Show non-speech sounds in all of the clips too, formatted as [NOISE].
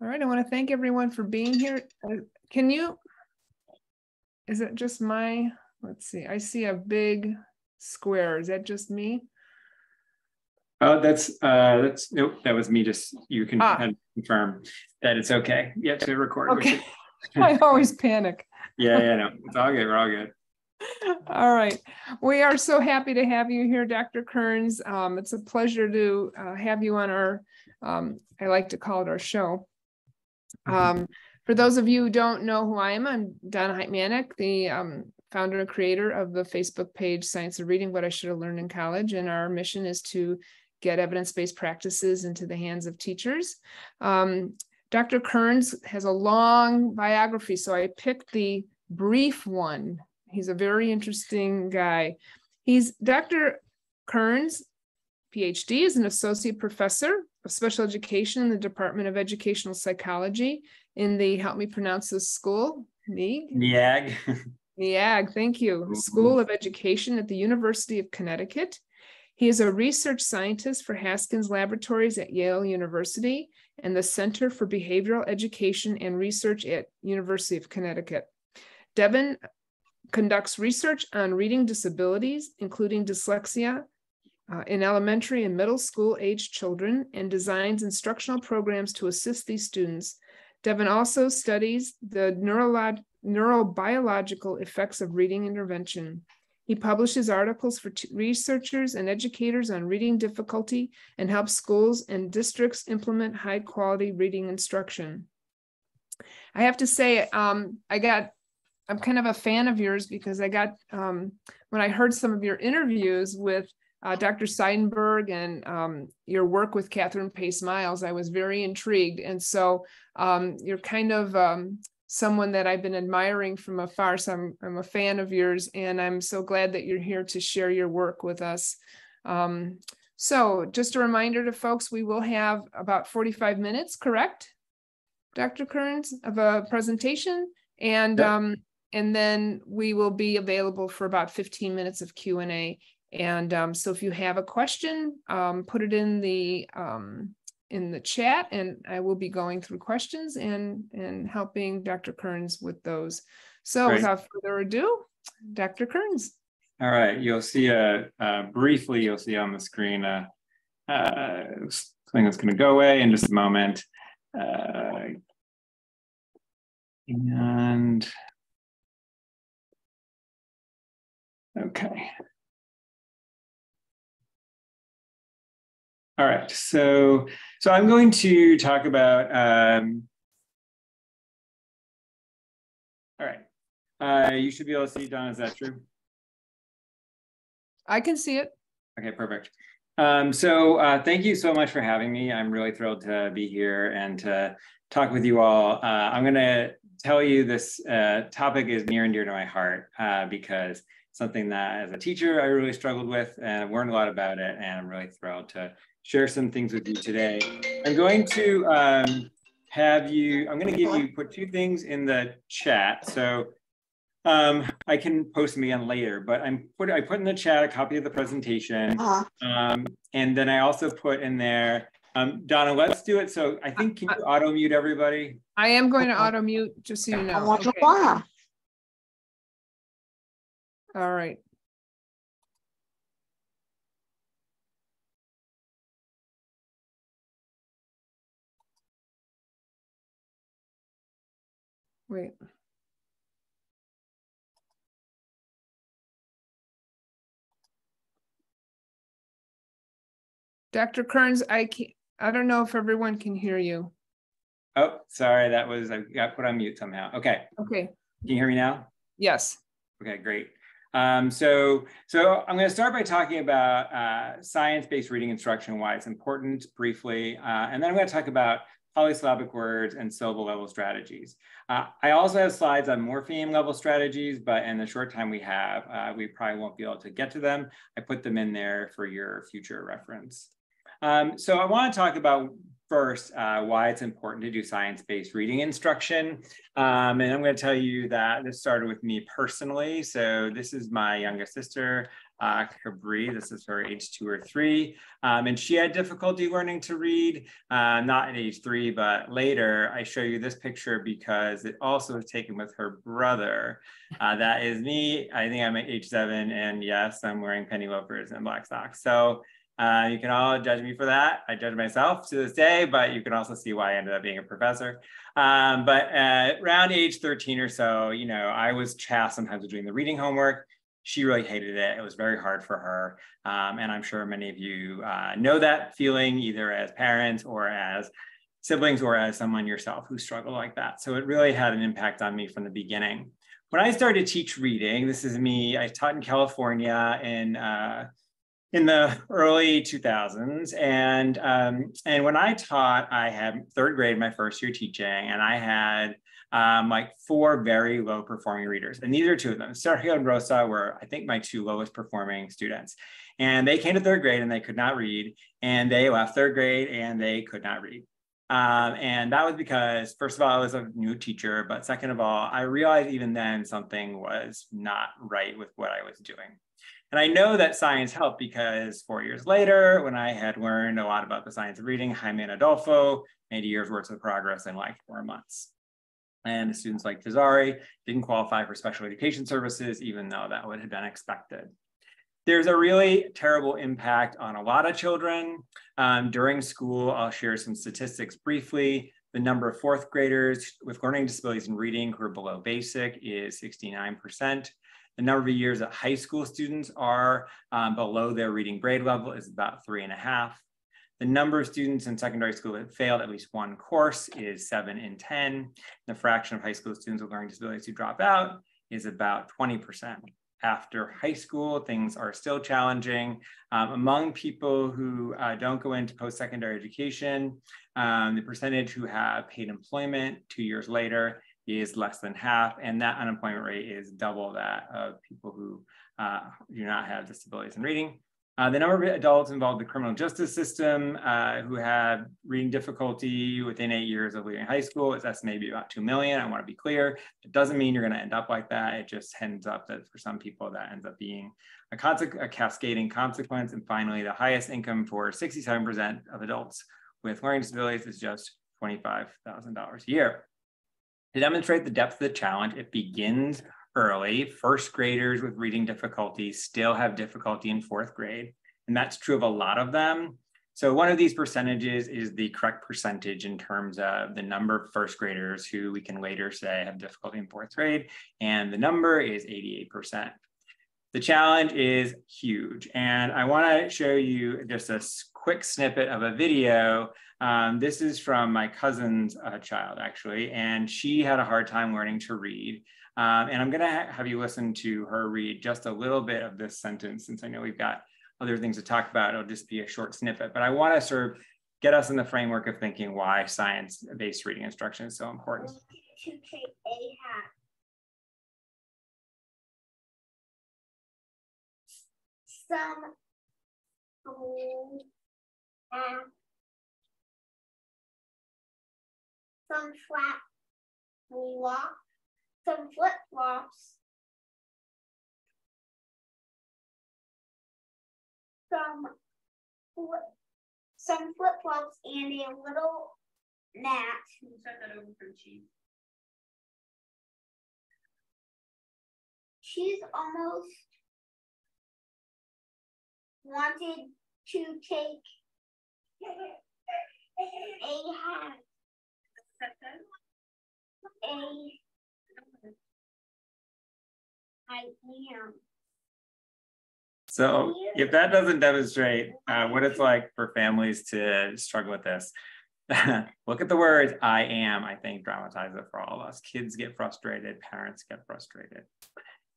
All right, I want to thank everyone for being here. Uh, Can you? Is it just my, let's see, I see a big square. Is that just me? Oh, that's, uh, that's, nope, that was me just, you can Ah. confirm that it's okay. Yeah, to record. Okay. [LAUGHS] I always panic. Yeah, yeah, no, it's all good, we're all good. All right. We are so happy to have you here, Dr. Kearns. Um, it's a pleasure to uh, have you on our, um, I like to call it our show. Mhm. Um, for those of you who don't know who I am, I'm Donna Hejtmanek, the um, founder and creator of the Facebook page Science of Reading, What I Should Have Learned in College. And our mission is to get evidence-based practices into the hands of teachers. Um, Dr. Kearns has a long biography, so I picked the brief one. He's a very interesting guy. He's Dr. Kearns, PhD, is an associate professor of special education in the Department of Educational Psychology in the, help me pronounce this school, NEAG? Niag. NEAG, thank you, School of Education at the University of Connecticut. He is a research scientist for Haskins Laboratories at Yale University and the Center for Behavioral Education and Research at University of Connecticut. Devin conducts research on reading disabilities, including dyslexia, uh, in elementary and middle school age children and designs instructional programs to assist these students. Devin also studies the neurolog- neurobiological effects of reading intervention. He publishes articles for t- researchers and educators on reading difficulty and helps schools and districts implement high quality reading instruction. I have to say, um, I got, I'm kind of a fan of yours because I got, um, when I heard some of your interviews with uh, Dr. Seidenberg and um, your work with Katharine Pace Miles, I was very intrigued. And so um, you're kind of um, someone that I've been admiring from afar. So I'm, I'm a fan of yours, and I'm so glad that you're here to share your work with us. Um, so just a reminder to folks, we will have about 45 minutes, correct? Dr. Kearns of a presentation and Yep. um, and then we will be available for about 15 minutes of Q and A. And um, so if you have a question, um, put it in the um, in the chat and I will be going through questions and and helping Dr. Kearns with those. So Great. without further ado, Dr. Kearns. All right, you'll see a, uh, briefly, you'll see on the screen, uh, uh, something that's gonna go away in just a moment. Uh, And. Okay. All right, so, so I'm going to talk about, um, all right, uh, you should be able to see, Don, is that true? I can see it. Okay, perfect. Um, so uh, thank you so much for having me. I'm really thrilled to be here and to talk with you all. Uh, I'm going to tell you this uh, topic is near and dear to my heart uh, because something that as a teacher I really struggled with and I've learned a lot about it and I'm really thrilled to share some things with you today. I'm going to um, have you, I'm going to give you, put two things in the chat. So um, I can post them again later, but I'm put I put in the chat a copy of the presentation, Uh, um, and then I also put in there. Um, Donna, let's do it. So I think can you auto mute everybody? I am going to auto mute, just so you I know. wonder Okay. why. All right. Wait. Dr. Kearns, I can't, I don't know if everyone can hear you. Oh, sorry, that was I got put on mute somehow. Okay, Okay, can you hear me now? yes. Okay, great. Um, so, so I'm going to start by talking about uh, science-based reading instruction, why it's important briefly, uh, and then I'm going to talk about polysyllabic words and syllable level strategies. Uh, I also have slides on morpheme level strategies, but in the short time we have, uh, we probably won't be able to get to them. I put them in there for your future reference. Um, so I want to talk about first uh, why it's important to do science-based reading instruction. Um, and I'm going to tell you that this started with me personally. So this is my youngest sister. Uh, Cabri. This is her age two or three. Um, and she had difficulty learning to read, uh, not at age three, but later. I show you this picture because it also was taken with her brother. Uh, that is me. I think I'm at age seven. And yes, I'm wearing penny loafers and black socks. So uh, you can all judge me for that. I judge myself to this day, but you can also see why I ended up being a professor. Um, but around age 13 or so, you know, I was chaste sometimes with doing the reading homework. She really hated it. It was very hard for her. Um, and I'm sure many of you uh, know that feeling either as parents or as siblings or as someone yourself who struggled like that. So it really had an impact on me from the beginning. When I started to teach reading, this is me, I taught in California in uh, in the early 2000s. And, um, and when I taught, I had third grade, my first year teaching, and I had um, like four very low performing readers. And these are two of them. Sergio and Rosa were, I think, my two lowest performing students. And they came to third grade and they could not read. And they left third grade and they could not read. Um, and that was because, first of all, I was a new teacher. But second of all, I realized even then something was not right with what I was doing. And I know that science helped because four years later, when I had learned a lot about the science of reading, Jaime and Adolfo made a year's worth of progress in like four months. And students like Tazari didn't qualify for special education services, even though that would have been expected. There's a really terrible impact on a lot of children. Um, during school, I'll share some statistics briefly. The number of fourth graders with learning disabilities in reading who are below basic is 69%. The number of years that high school students are um, below their reading grade level is about three and a half. The number of students in secondary school that failed at least one course is seven in 10. The fraction of high school students with learning disabilities who drop out is about 20%. After high school, things are still challenging. Um, among people who uh, don't go into post-secondary education, um, the percentage who have paid employment two years later is less than half, and that unemployment rate is double that of people who uh, do not have disabilities in reading. Uh, the number of adults involved in the criminal justice system uh, who have reading difficulty within eight years of leaving high school is estimated to be about 2 million. I want to be clear. It doesn't mean you're going to end up like that. It just ends up that for some people that ends up being a, a cascading consequence. And finally, the highest income for 67% of adults with learning disabilities is just $25,000 a year. To demonstrate the depth of the challenge, it begins early. First graders with reading difficulties still have difficulty in fourth grade, and that's true of a lot of them. So one of these percentages is the correct percentage in terms of the number of first graders who we can later say have difficulty in fourth grade, and the number is 88%. The challenge is huge, and I wanna show you just a quick snippet of a video um, this is from my cousin's uh, child, actually, and she had a hard time learning to read. Um, and I'm going to ha have you listen to her read just a little bit of this sentence, since I know we've got other things to talk about. It'll just be a short snippet, but I want to sort of get us in the framework of thinking why science-based reading instruction is so important. To a hat. Some some flat flop, some flip flops, some flip, some flip flops, and a little mat. Can you start that over for cheese? She's almost wanted to take [LAUGHS] a hat a I am. So if that doesn't demonstrate uh, what it's like for families to struggle with this, [LAUGHS] look at the words I am, I think dramatize it for all of us. Kids get frustrated, parents get frustrated.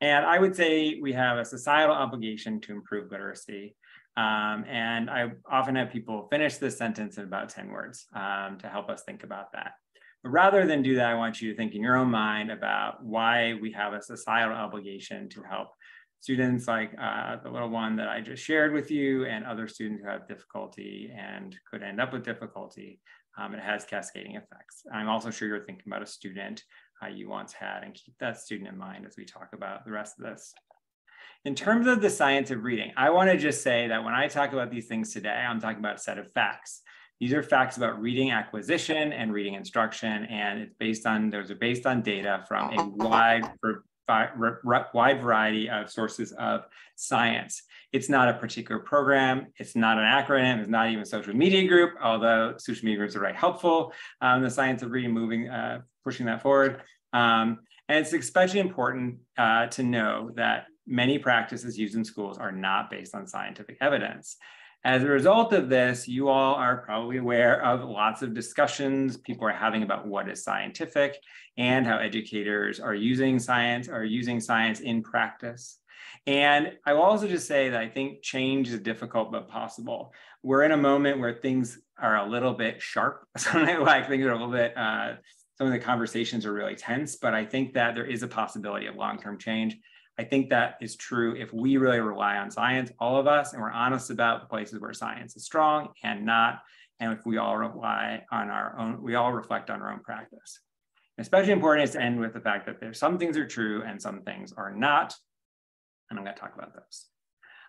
And I would say we have a societal obligation to improve literacy. Um, and I often have people finish this sentence in about 10 words um, to help us think about that. But rather than do that, I want you to think in your own mind about why we have a societal obligation to help students like uh, the little one that I just shared with you and other students who have difficulty and could end up with difficulty. Um, it has cascading effects. I'm also sure you're thinking about a student uh, you once had and keep that student in mind as we talk about the rest of this. in terms of the science of reading, I want to just say that when I talk about these things today, I'm talking about a set of facts. These are facts about reading acquisition and reading instruction, and it's based on those are based on data from a wide wide variety of sources of science. It's not a particular program. It's not an acronym. It's not even a social media group, although social media groups are very helpful. Um, the science of reading, moving, uh, pushing that forward. Um, and it's especially important uh, to know that many practices used in schools are not based on scientific evidence. As a result of this, you all are probably aware of lots of discussions people are having about what is scientific and how educators are using science, are using science in practice. And I will also just say that I think change is difficult but possible. We're in a moment where things are a little bit sharp. [LAUGHS] Like things are a little bit, uh, some of the conversations are really tense, but I think that there is a possibility of long-term change. I think that is true if we really rely on science, all of us, and we're honest about the places where science is strong and not, and if we all rely on our own, we all reflect on our own practice. Especially important is to end with the fact that there's some things are true and some things are not, and I'm going to talk about those.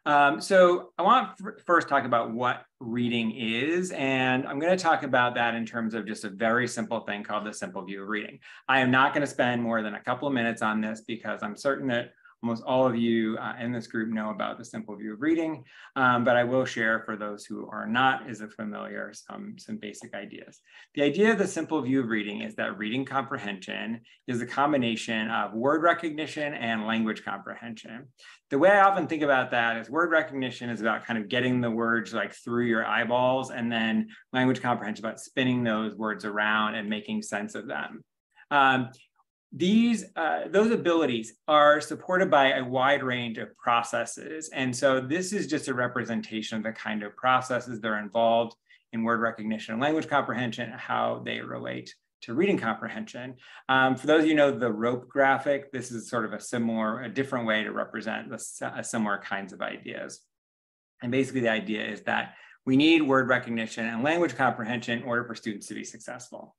Um, so I want to first talk about what reading is, and I'm going to talk about that in terms of just a very simple thing called the simple view of reading. I am not going to spend more than a couple of minutes on this because I'm certain that Almost all of you uh, in this group know about the simple view of reading, um, but I will share for those who are not as a familiar some, some basic ideas. The idea of the simple view of reading is that reading comprehension is a combination of word recognition and language comprehension. The way I often think about that is word recognition is about kind of getting the words like through your eyeballs and then language comprehension about spinning those words around and making sense of them. Um, these uh, those abilities are supported by a wide range of processes. And so this is just a representation of the kind of processes that are involved in word recognition and language comprehension how they relate to reading comprehension. Um, for those of you know the rope graphic this is sort of a similar a different way to represent the similar kinds of ideas. And basically the idea is that we need word recognition and language comprehension in order for students to be successful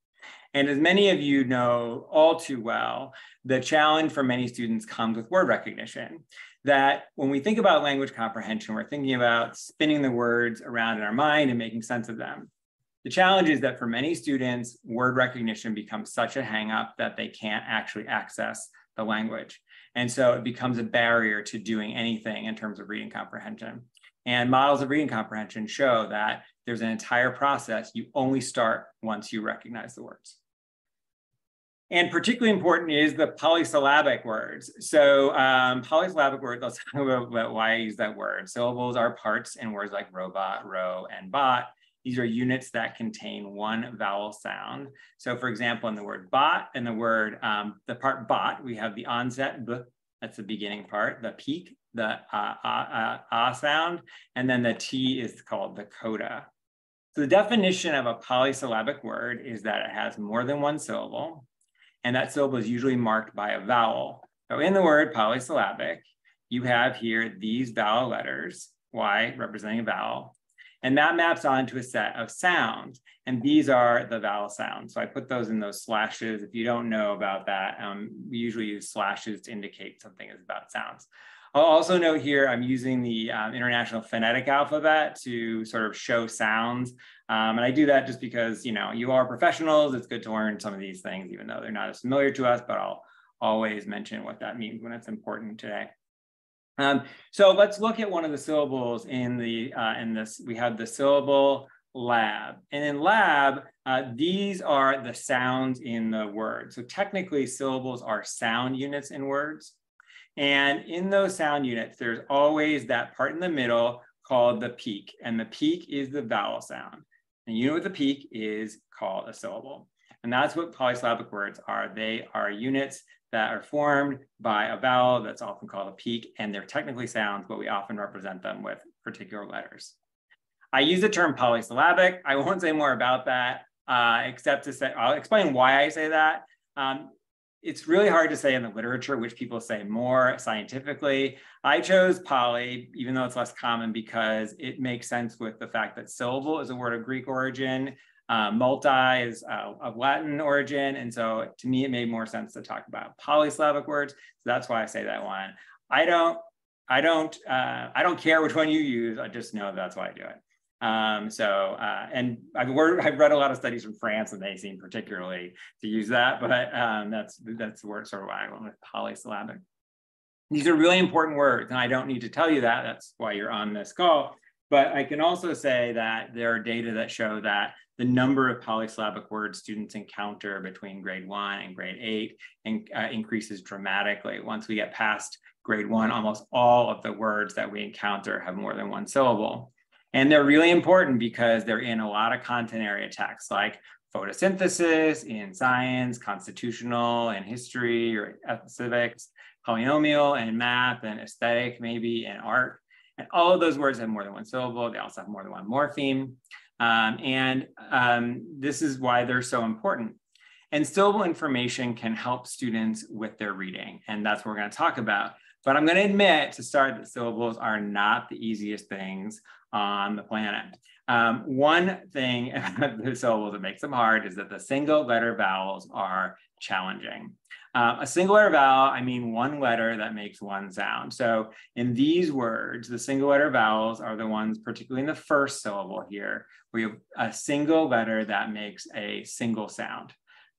and as many of you know all too well, the challenge for many students comes with word recognition. That when we think about language comprehension, we're thinking about spinning the words around in our mind and making sense of them. The challenge is that for many students, word recognition becomes such a hangup that they can't actually access the language. And so it becomes a barrier to doing anything in terms of reading comprehension. And models of reading comprehension show that there's an entire process. You only start once you recognize the words. And particularly important is the polysyllabic words. So um, polysyllabic words, let's talk [LAUGHS] about why I use that word. Syllables are parts in words like robot, row, and bot. These are units that contain one vowel sound. So for example, in the word bot and the word, um, the part bot, we have the onset, b, that's the beginning part, the peak, the uh, uh, uh, ah sound, and then the T is called the coda. So the definition of a polysyllabic word is that it has more than one syllable, and that syllable is usually marked by a vowel. So in the word polysyllabic, you have here these vowel letters, Y representing a vowel, and that maps onto a set of sounds. And these are the vowel sounds. So I put those in those slashes. If you don't know about that, um, we usually use slashes to indicate something is about sounds. I'll also note here, I'm using the um, International Phonetic Alphabet to sort of show sounds. Um, and I do that just because, you know, you are professionals. It's good to learn some of these things, even though they're not as familiar to us, but I'll always mention what that means when it's important today. Um, so let's look at one of the syllables in the, uh, in this, we have the syllable lab. And in lab, uh, these are the sounds in the word. So technically syllables are sound units in words. And in those sound units, there's always that part in the middle called the peak. And the peak is the vowel sound. And you know what the peak is called a syllable. And that's what polysyllabic words are. They are units that are formed by a vowel that's often called a peak, and they're technically sounds, but we often represent them with particular letters. I use the term polysyllabic. I won't say more about that, uh, except to say, I'll explain why I say that. Um, it's really hard to say in the literature which people say more scientifically. I chose poly, even though it's less common, because it makes sense with the fact that syllable is a word of Greek origin, uh, multi is uh, of Latin origin. And so to me, it made more sense to talk about polysyllabic words. So that's why I say that one. I don't I don't, uh, I don't care which one you use. I just know that's why I do it. Um, so, uh, and I've, I've read a lot of studies from France and they seem particularly to use that, but um, that's, that's where, sort of why I went with polysyllabic. These are really important words and I don't need to tell you that, that's why you're on this call. But I can also say that there are data that show that the number of polysyllabic words students encounter between grade one and grade eight and, uh, increases dramatically. Once we get past grade one, almost all of the words that we encounter have more than one syllable. And they're really important because they're in a lot of content area texts like photosynthesis in science, constitutional and history or civics, polynomial and math and aesthetic maybe and art. And all of those words have more than one syllable. They also have more than one morpheme. Um, and um, this is why they're so important. And syllable information can help students with their reading. And that's what we're gonna talk about. But I'm gonna admit to start that syllables are not the easiest things on the planet. Um, one thing [LAUGHS] about the syllables that makes them hard is that the single letter vowels are challenging. Uh, a single letter vowel, I mean one letter that makes one sound. So in these words, the single letter vowels are the ones, particularly in the first syllable here, where you have a single letter that makes a single sound.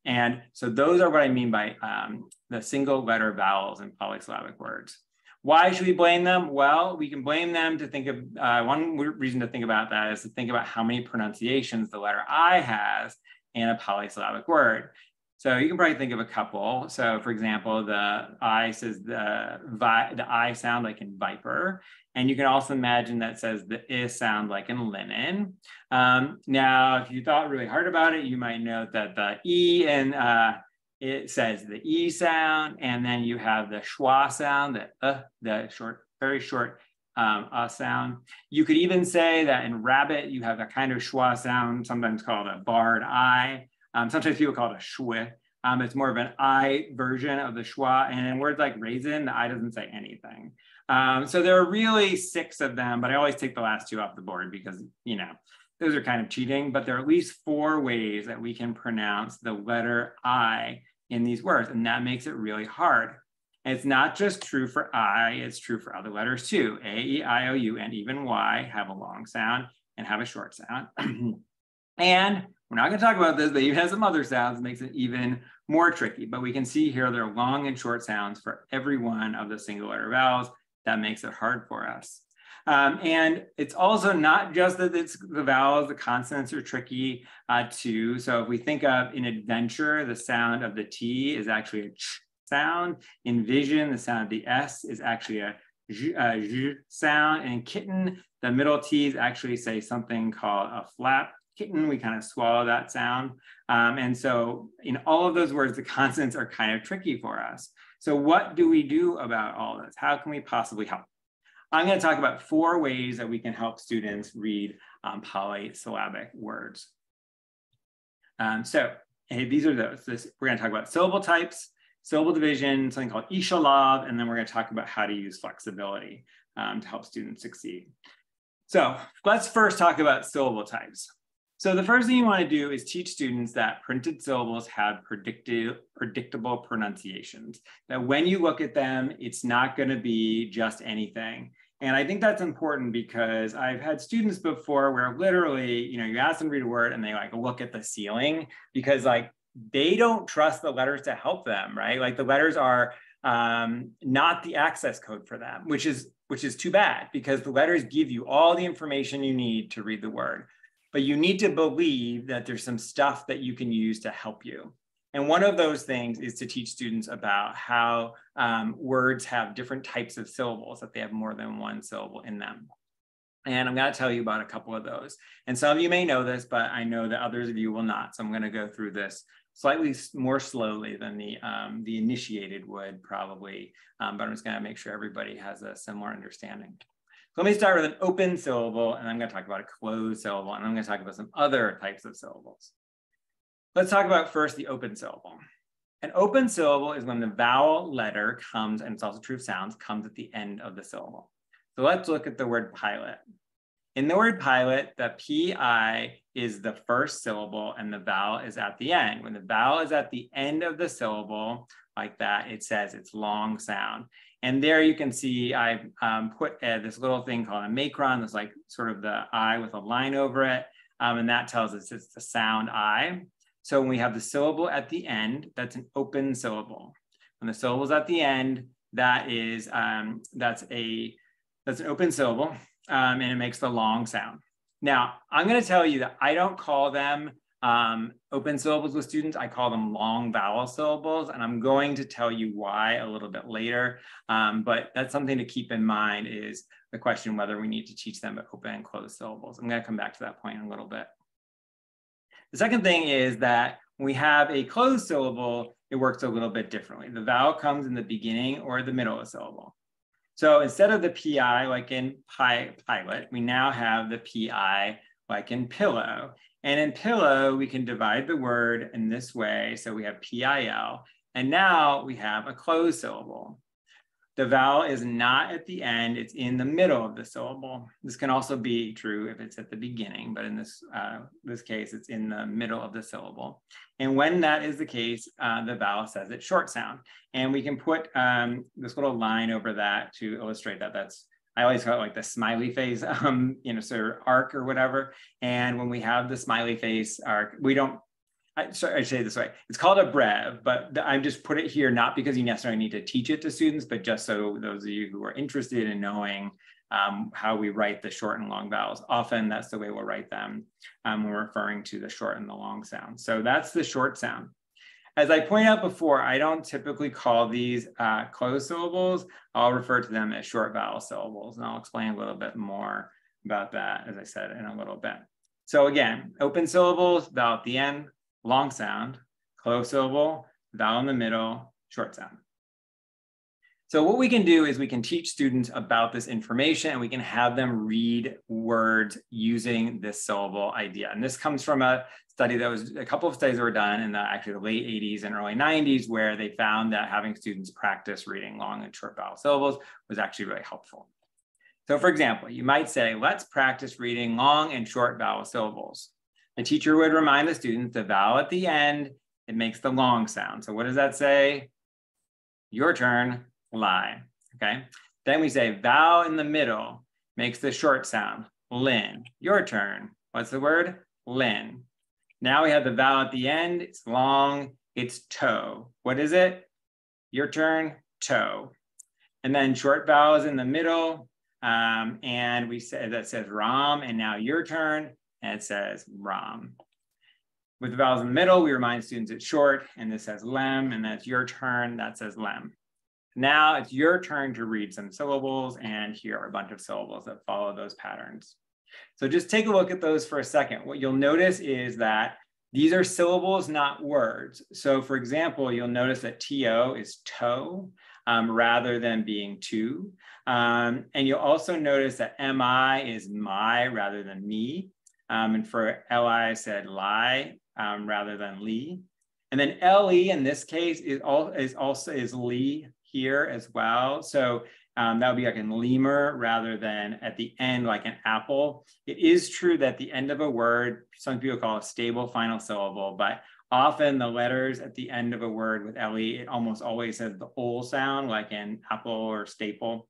And so those are what I mean by um, the single letter vowels in polysyllabic words. Why should we blame them? Well, we can blame them to think of uh, one reason to think about that is to think about how many pronunciations the letter I has in a polysyllabic word. So you can probably think of a couple. So for example, the I says the vi, the I sound like in viper. And you can also imagine that says the I sound like in linen. Um, now, if you thought really hard about it, you might note that the E and uh, it says the E sound, and then you have the schwa sound, the uh, the short, very short um, uh sound. You could even say that in rabbit, you have a kind of schwa sound, sometimes called a barred I. Um, sometimes people call it a shwi. Um, it's more of an I version of the schwa. And in words like raisin, the I doesn't say anything. Um, so there are really six of them, but I always take the last two off the board because, you know, those are kind of cheating, but there are at least four ways that we can pronounce the letter I in these words, and that makes it really hard. And it's not just true for I, it's true for other letters too. A, E, I, O, U, and even Y have a long sound and have a short sound. [CLEARS THROAT] and we're not gonna talk about this, but even has some other sounds, makes it even more tricky. But we can see here there are long and short sounds for every one of the single letter vowels. That makes it hard for us. Um, and it's also not just that it's the vowels, the consonants are tricky uh, too. So if we think of in adventure, the sound of the T is actually a ch sound. In vision, the sound of the S is actually a j sound. And kitten, the middle T's actually say something called a flap. Kitten, we kind of swallow that sound. Um, and so in all of those words, the consonants are kind of tricky for us. So what do we do about all this? How can we possibly help? I'm going to talk about four ways that we can help students read um, polysyllabic words. Um, so hey, these are those. This, we're going to talk about syllable types, syllable division, something called Ishalav, and then we're going to talk about how to use flexibility um, to help students succeed. So let's first talk about syllable types. So the first thing you want to do is teach students that printed syllables have predicted, predictable pronunciations. That when you look at them, it's not going to be just anything. And I think that's important because I've had students before where literally, you know, you ask them to read a word and they like look at the ceiling because like they don't trust the letters to help them, right? Like the letters are um, not the access code for them, which is which is too bad because the letters give you all the information you need to read the word. But you need to believe that there's some stuff that you can use to help you. And one of those things is to teach students about how um, words have different types of syllables, that they have more than one syllable in them. And I'm going to tell you about a couple of those. And some of you may know this, but I know that others of you will not. So I'm going to go through this slightly more slowly than the, um, the initiated would probably, um, but I'm just going to make sure everybody has a similar understanding. Let me start with an open syllable, and I'm going to talk about a closed syllable, and I'm going to talk about some other types of syllables. Let's talk about first the open syllable. An open syllable is when the vowel letter comes, and it's also true of sounds, comes at the end of the syllable. So let's look at the word pilot. In the word pilot, the PI is the first syllable and the vowel is at the end. When the vowel is at the end of the syllable, like that, it says it's long sound. And there you can see I um, put uh, this little thing called a macron, that's like sort of the I with a line over it. Um, and that tells us it's the sound I. So when we have the syllable at the end, that's an open syllable. When the syllable's at the end, that is, um, that's a, that's an open syllable um, and it makes the long sound. Now, I'm gonna tell you that I don't call them um, open syllables with students, I call them long vowel syllables, and I'm going to tell you why a little bit later. Um, but that's something to keep in mind is the question whether we need to teach them open and closed syllables. I'm gonna come back to that point in a little bit. The second thing is that when we have a closed syllable, it works a little bit differently. The vowel comes in the beginning or the middle of a syllable. So instead of the PI, like in pi, pilot, we now have the PI like in pillow. And in pillow, we can divide the word in this way. So we have PIL. And now we have a closed syllable. The vowel is not at the end, it's in the middle of the syllable. This can also be true if it's at the beginning, but in this, uh, this case, it's in the middle of the syllable. And when that is the case, uh, the vowel says it's short sound. And we can put um, this little line over that to illustrate that that's I always call it like the smiley face, [LAUGHS] um, you know, sort of arc or whatever. And when we have the smiley face arc, we don't, I, sorry, I say this way, it's called a breve, but I just put it here, not because you necessarily need to teach it to students, but just so those of you who are interested in knowing um, how we write the short and long vowels. Often that's the way we'll write them um, when referring to the short and the long sound. So that's the short sound. As I pointed out before, I don't typically call these uh, closed syllables. I'll refer to them as short vowel syllables, and I'll explain a little bit more about that, as I said, in a little bit. So again, open syllables, vowel at the end, long sound, closed syllable, vowel in the middle, short sound. So what we can do is we can teach students about this information and we can have them read words using this syllable idea. And this comes from a study that was a couple of studies that were done in the actually the late 80s and early 90s where they found that having students practice reading long and short vowel syllables was actually really helpful. So for example, you might say, let's practice reading long and short vowel syllables. The teacher would remind the students the vowel at the end, it makes the long sound. So what does that say? Your turn, lie, okay? Then we say vowel in the middle makes the short sound, lin. Your turn, what's the word? Lin. Now we have the vowel at the end, it's long, it's toe. What is it? Your turn, toe. And then short vowels in the middle, um, and we say that says ram, and now your turn, and it says ram. With the vowels in the middle, we remind students it's short, and this says lem, and that's your turn, that says lem. Now it's your turn to read some syllables, and here are a bunch of syllables that follow those patterns. So just take a look at those for a second. What you'll notice is that these are syllables, not words. So for example, you'll notice that TO is toe um, rather than being to. Um, and you'll also notice that MI is my rather than me. Um, and for LI, I said lie um, rather than Lee. And then LE in this case is, all, is also is Lee here as well. So um, that would be like in lemur rather than at the end like an apple. It is true that the end of a word, some people call a stable final syllable, but often the letters at the end of a word with LE, it almost always says the ol sound like in apple or staple.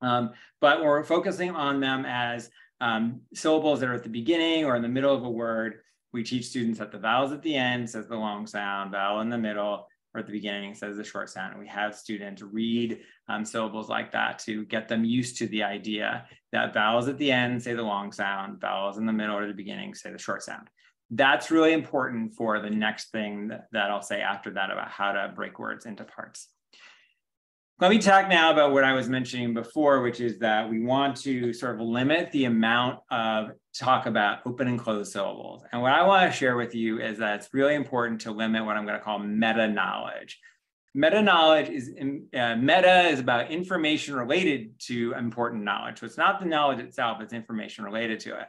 Um, but we're focusing on them as um, syllables that are at the beginning or in the middle of a word. We teach students that the vowels at the end says the long sound, vowel in the middle or at the beginning says the short sound. We have students read um, syllables like that to get them used to the idea that vowels at the end say the long sound, vowels in the middle or the beginning say the short sound. That's really important for the next thing that I'll say after that about how to break words into parts. Let me talk now about what I was mentioning before, which is that we want to sort of limit the amount of talk about open and closed syllables. And what I want to share with you is that it's really important to limit what I'm going to call meta knowledge. Meta knowledge is uh, meta is about information related to important knowledge. So it's not the knowledge itself, it's information related to it.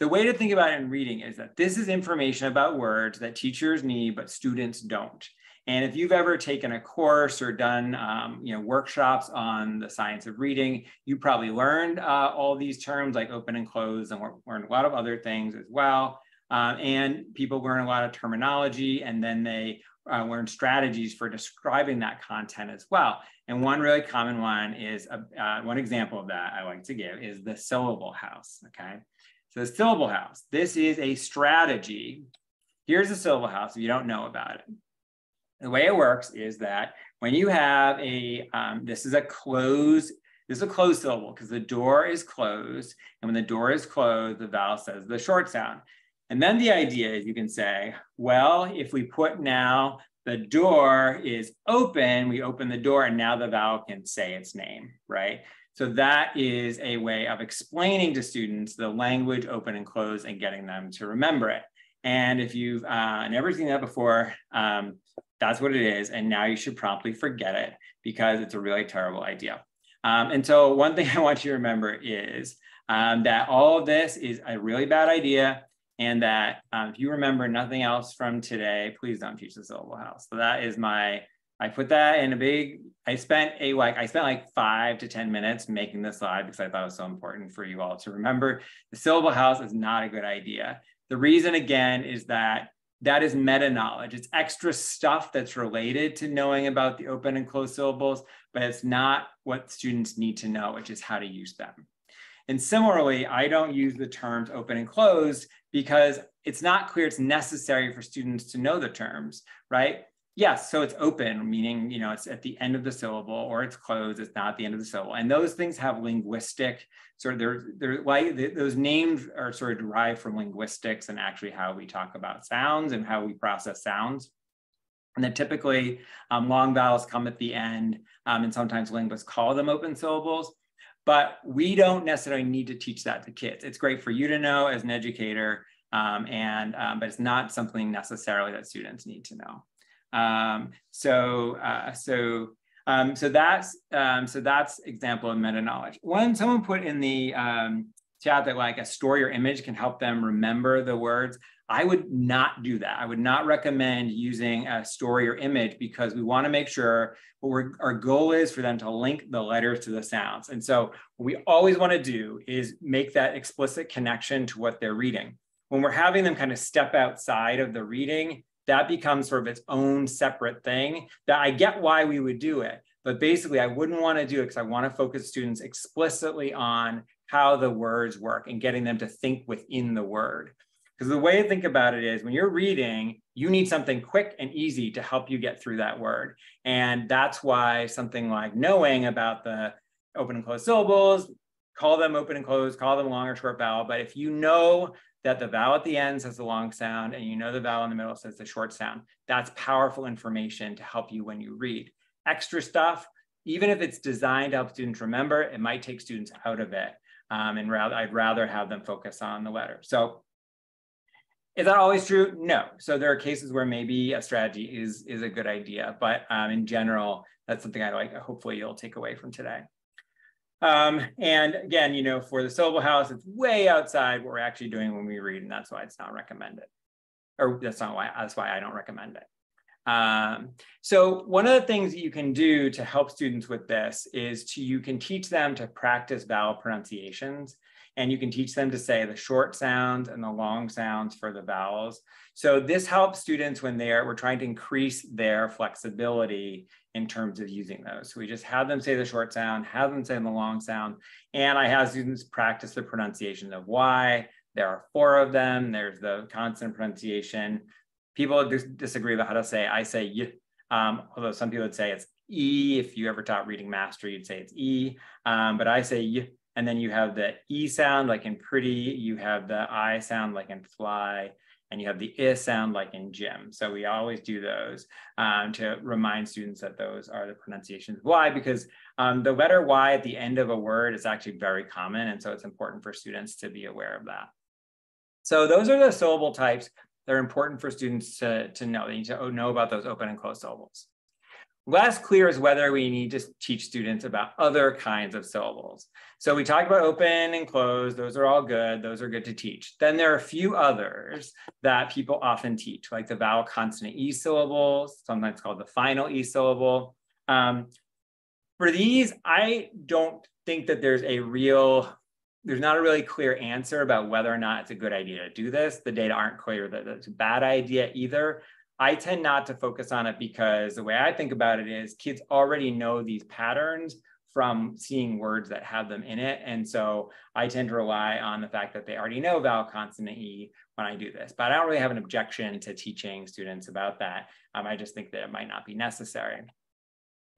The way to think about it in reading is that this is information about words that teachers need, but students don't. And if you've ever taken a course or done um, you know, workshops on the science of reading, you probably learned uh, all these terms like open and close and learned a lot of other things as well. Uh, and people learn a lot of terminology and then they uh, learn strategies for describing that content as well. And one really common one is, uh, uh, one example of that I like to give is the syllable house, okay? So the syllable house, this is a strategy. Here's the syllable house if you don't know about it. The way it works is that when you have a, um, this is a closed, this is a closed syllable because the door is closed. And when the door is closed, the vowel says the short sound. And then the idea is you can say, well, if we put now the door is open, we open the door and now the vowel can say its name, right? So that is a way of explaining to students the language open and close and getting them to remember it. And if you've uh, never seen that before, um, that's what it is. And now you should promptly forget it because it's a really terrible idea. Um, and so one thing [LAUGHS] I want you to remember is um, that all of this is a really bad idea and that um, if you remember nothing else from today, please don't teach the syllable house. So that is my, I put that in a big, I spent a like, I spent like five to 10 minutes making this slide because I thought it was so important for you all to remember the syllable house is not a good idea. The reason again is that that is meta knowledge. It's extra stuff that's related to knowing about the open and closed syllables, but it's not what students need to know, which is how to use them. And similarly, I don't use the terms open and closed because it's not clear it's necessary for students to know the terms, right? Yes, so it's open, meaning, you know, it's at the end of the syllable or it's closed, it's not at the end of the syllable. And those things have linguistic, sort of, they're, they're like, those names are sort of derived from linguistics and actually how we talk about sounds and how we process sounds. And then typically um, long vowels come at the end um, and sometimes linguists call them open syllables but we don't necessarily need to teach that to kids. It's great for you to know as an educator, um, and um, but it's not something necessarily that students need to know. Um, so uh, so um, so that's um, so that's example of meta knowledge. One someone put in the um, chat that like a story or image can help them remember the words. I would not do that. I would not recommend using a story or image because we want to make sure what we our goal is for them to link the letters to the sounds. And so what we always want to do is make that explicit connection to what they're reading. When we're having them kind of step outside of the reading, that becomes sort of its own separate thing that I get why we would do it. But basically, I wouldn't want to do it because I want to focus students explicitly on how the words work and getting them to think within the word. Because the way to think about it is when you're reading, you need something quick and easy to help you get through that word. And that's why something like knowing about the open and closed syllables, call them open and closed, call them long or short vowel. But if you know that the vowel at the end says the long sound and you know the vowel in the middle says the short sound, that's powerful information to help you when you read. Extra stuff, even if it's designed to help students remember, it might take students out of it. Um, and rather, I'd rather have them focus on the letter. So is that always true? No. So there are cases where maybe a strategy is, is a good idea, but um, in general, that's something I like, hopefully you'll take away from today. Um, and again, you know, for the syllable house, it's way outside what we're actually doing when we read, and that's why it's not recommended. Or that's not why, that's why I don't recommend it. Um, so one of the things that you can do to help students with this is to, you can teach them to practice vowel pronunciations and you can teach them to say the short sounds and the long sounds for the vowels. So this helps students when they're, we're trying to increase their flexibility in terms of using those. So we just have them say the short sound, have them say the long sound, and I have students practice the pronunciation of Y. There are four of them. There's the consonant pronunciation. People dis disagree about how to say, I say y, um, although some people would say it's E. If you ever taught reading master, you'd say it's E, um, but I say y and then you have the E sound like in pretty, you have the I sound like in fly, and you have the I sound like in gym. So we always do those um, to remind students that those are the pronunciations. Why? Because um, the letter Y at the end of a word is actually very common. And so it's important for students to be aware of that. So those are the syllable types that are important for students to, to know. They need to know about those open and closed syllables. Less clear is whether we need to teach students about other kinds of syllables. So we talked about open and closed. Those are all good. Those are good to teach. Then there are a few others that people often teach, like the vowel consonant E syllables, sometimes called the final E syllable. Um, for these, I don't think that there's a real, there's not a really clear answer about whether or not it's a good idea to do this. The data aren't clear that it's a bad idea either. I tend not to focus on it because the way I think about it is kids already know these patterns from seeing words that have them in it. And so I tend to rely on the fact that they already know vowel consonant E when I do this, but I don't really have an objection to teaching students about that. Um, I just think that it might not be necessary.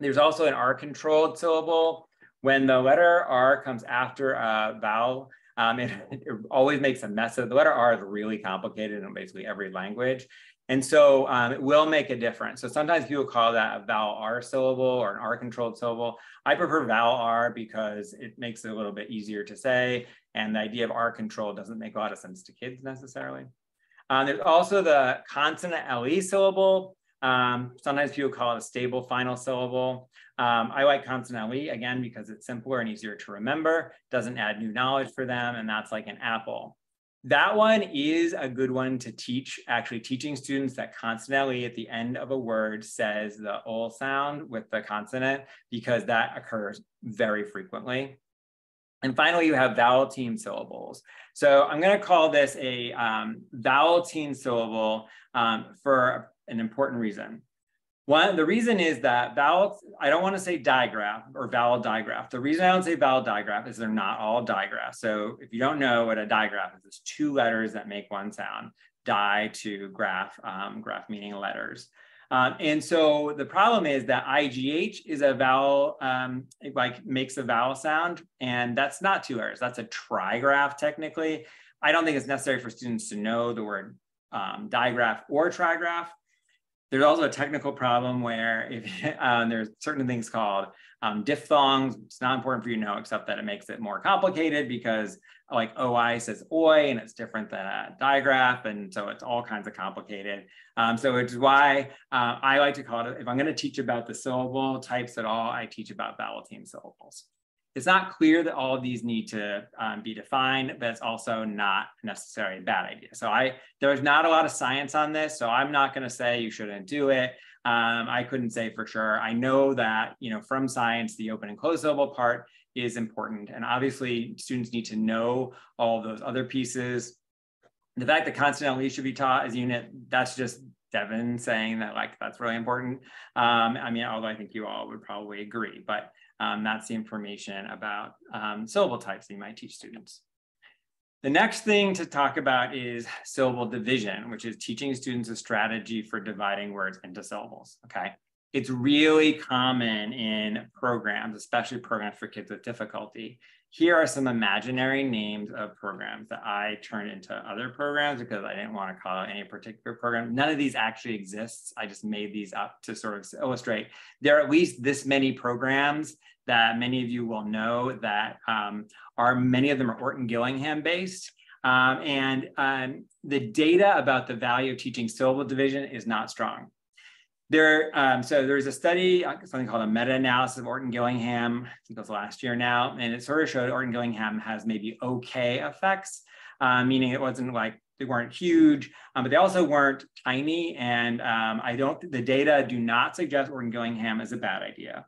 There's also an R controlled syllable. When the letter R comes after a vowel, um, it, [LAUGHS] it, always makes a mess of the letter R is really complicated in basically every language. And so um, it will make a difference. So sometimes people call that a vowel R syllable or an R controlled syllable. I prefer vowel R because it makes it a little bit easier to say. And the idea of R control doesn't make a lot of sense to kids necessarily. Um, there's also the consonant LE syllable. Um, sometimes people call it a stable final syllable. Um, I like consonant LE again because it's simpler and easier to remember, doesn't add new knowledge for them, and that's like an apple. That one is a good one to teach, actually teaching students that consonant at the end of a word says the ol sound with the consonant because that occurs very frequently. And finally, you have vowel team syllables. So I'm gonna call this a um, vowel team syllable um, for an important reason. One, the reason is that vowel, I don't want to say digraph or vowel digraph. The reason I don't say vowel digraph is they're not all digraphs. So if you don't know what a digraph is, it's two letters that make one sound, di to graph, um, graph meaning letters. Um, and so the problem is that IGH is a vowel, um, like makes a vowel sound, and that's not two letters, that's a trigraph technically. I don't think it's necessary for students to know the word um, digraph or trigraph. There's also a technical problem where if [LAUGHS] uh, there's certain things called um, diphthongs, it's not important for you to know, except that it makes it more complicated because like OI says oi and it's different than a digraph. And so it's all kinds of complicated. Um, so it's why uh, I like to call it, if I'm gonna teach about the syllable types at all, I teach about vowel team syllables. It's not clear that all of these need to um, be defined, but it's also not necessarily a bad idea. So I there's not a lot of science on this, so I'm not going to say you shouldn't do it. Um, I couldn't say for sure. I know that you know from science, the open and closed syllable part is important, and obviously students need to know all those other pieces. The fact that consonant LE should be taught as a unit, that's just Devin saying that like that's really important. Um, I mean, although I think you all would probably agree, but um, that's the information about um, syllable types that you might teach students. The next thing to talk about is syllable division, which is teaching students a strategy for dividing words into syllables, okay? It's really common in programs, especially programs for kids with difficulty. Here are some imaginary names of programs that I turned into other programs because I didn't want to call it any particular program. None of these actually exists. I just made these up to sort of illustrate. There are at least this many programs that many of you will know that um, are many of them are Orton Gillingham based. Um, and um, the data about the value of teaching syllable division is not strong. There, um, so there's a study, uh, something called a meta-analysis of Orton Gillingham, I think it was last year now, and it sort of showed Orton Gillingham has maybe okay effects, uh, meaning it wasn't like they weren't huge, um, but they also weren't tiny. And um, I don't, the data do not suggest Orton Gillingham is a bad idea.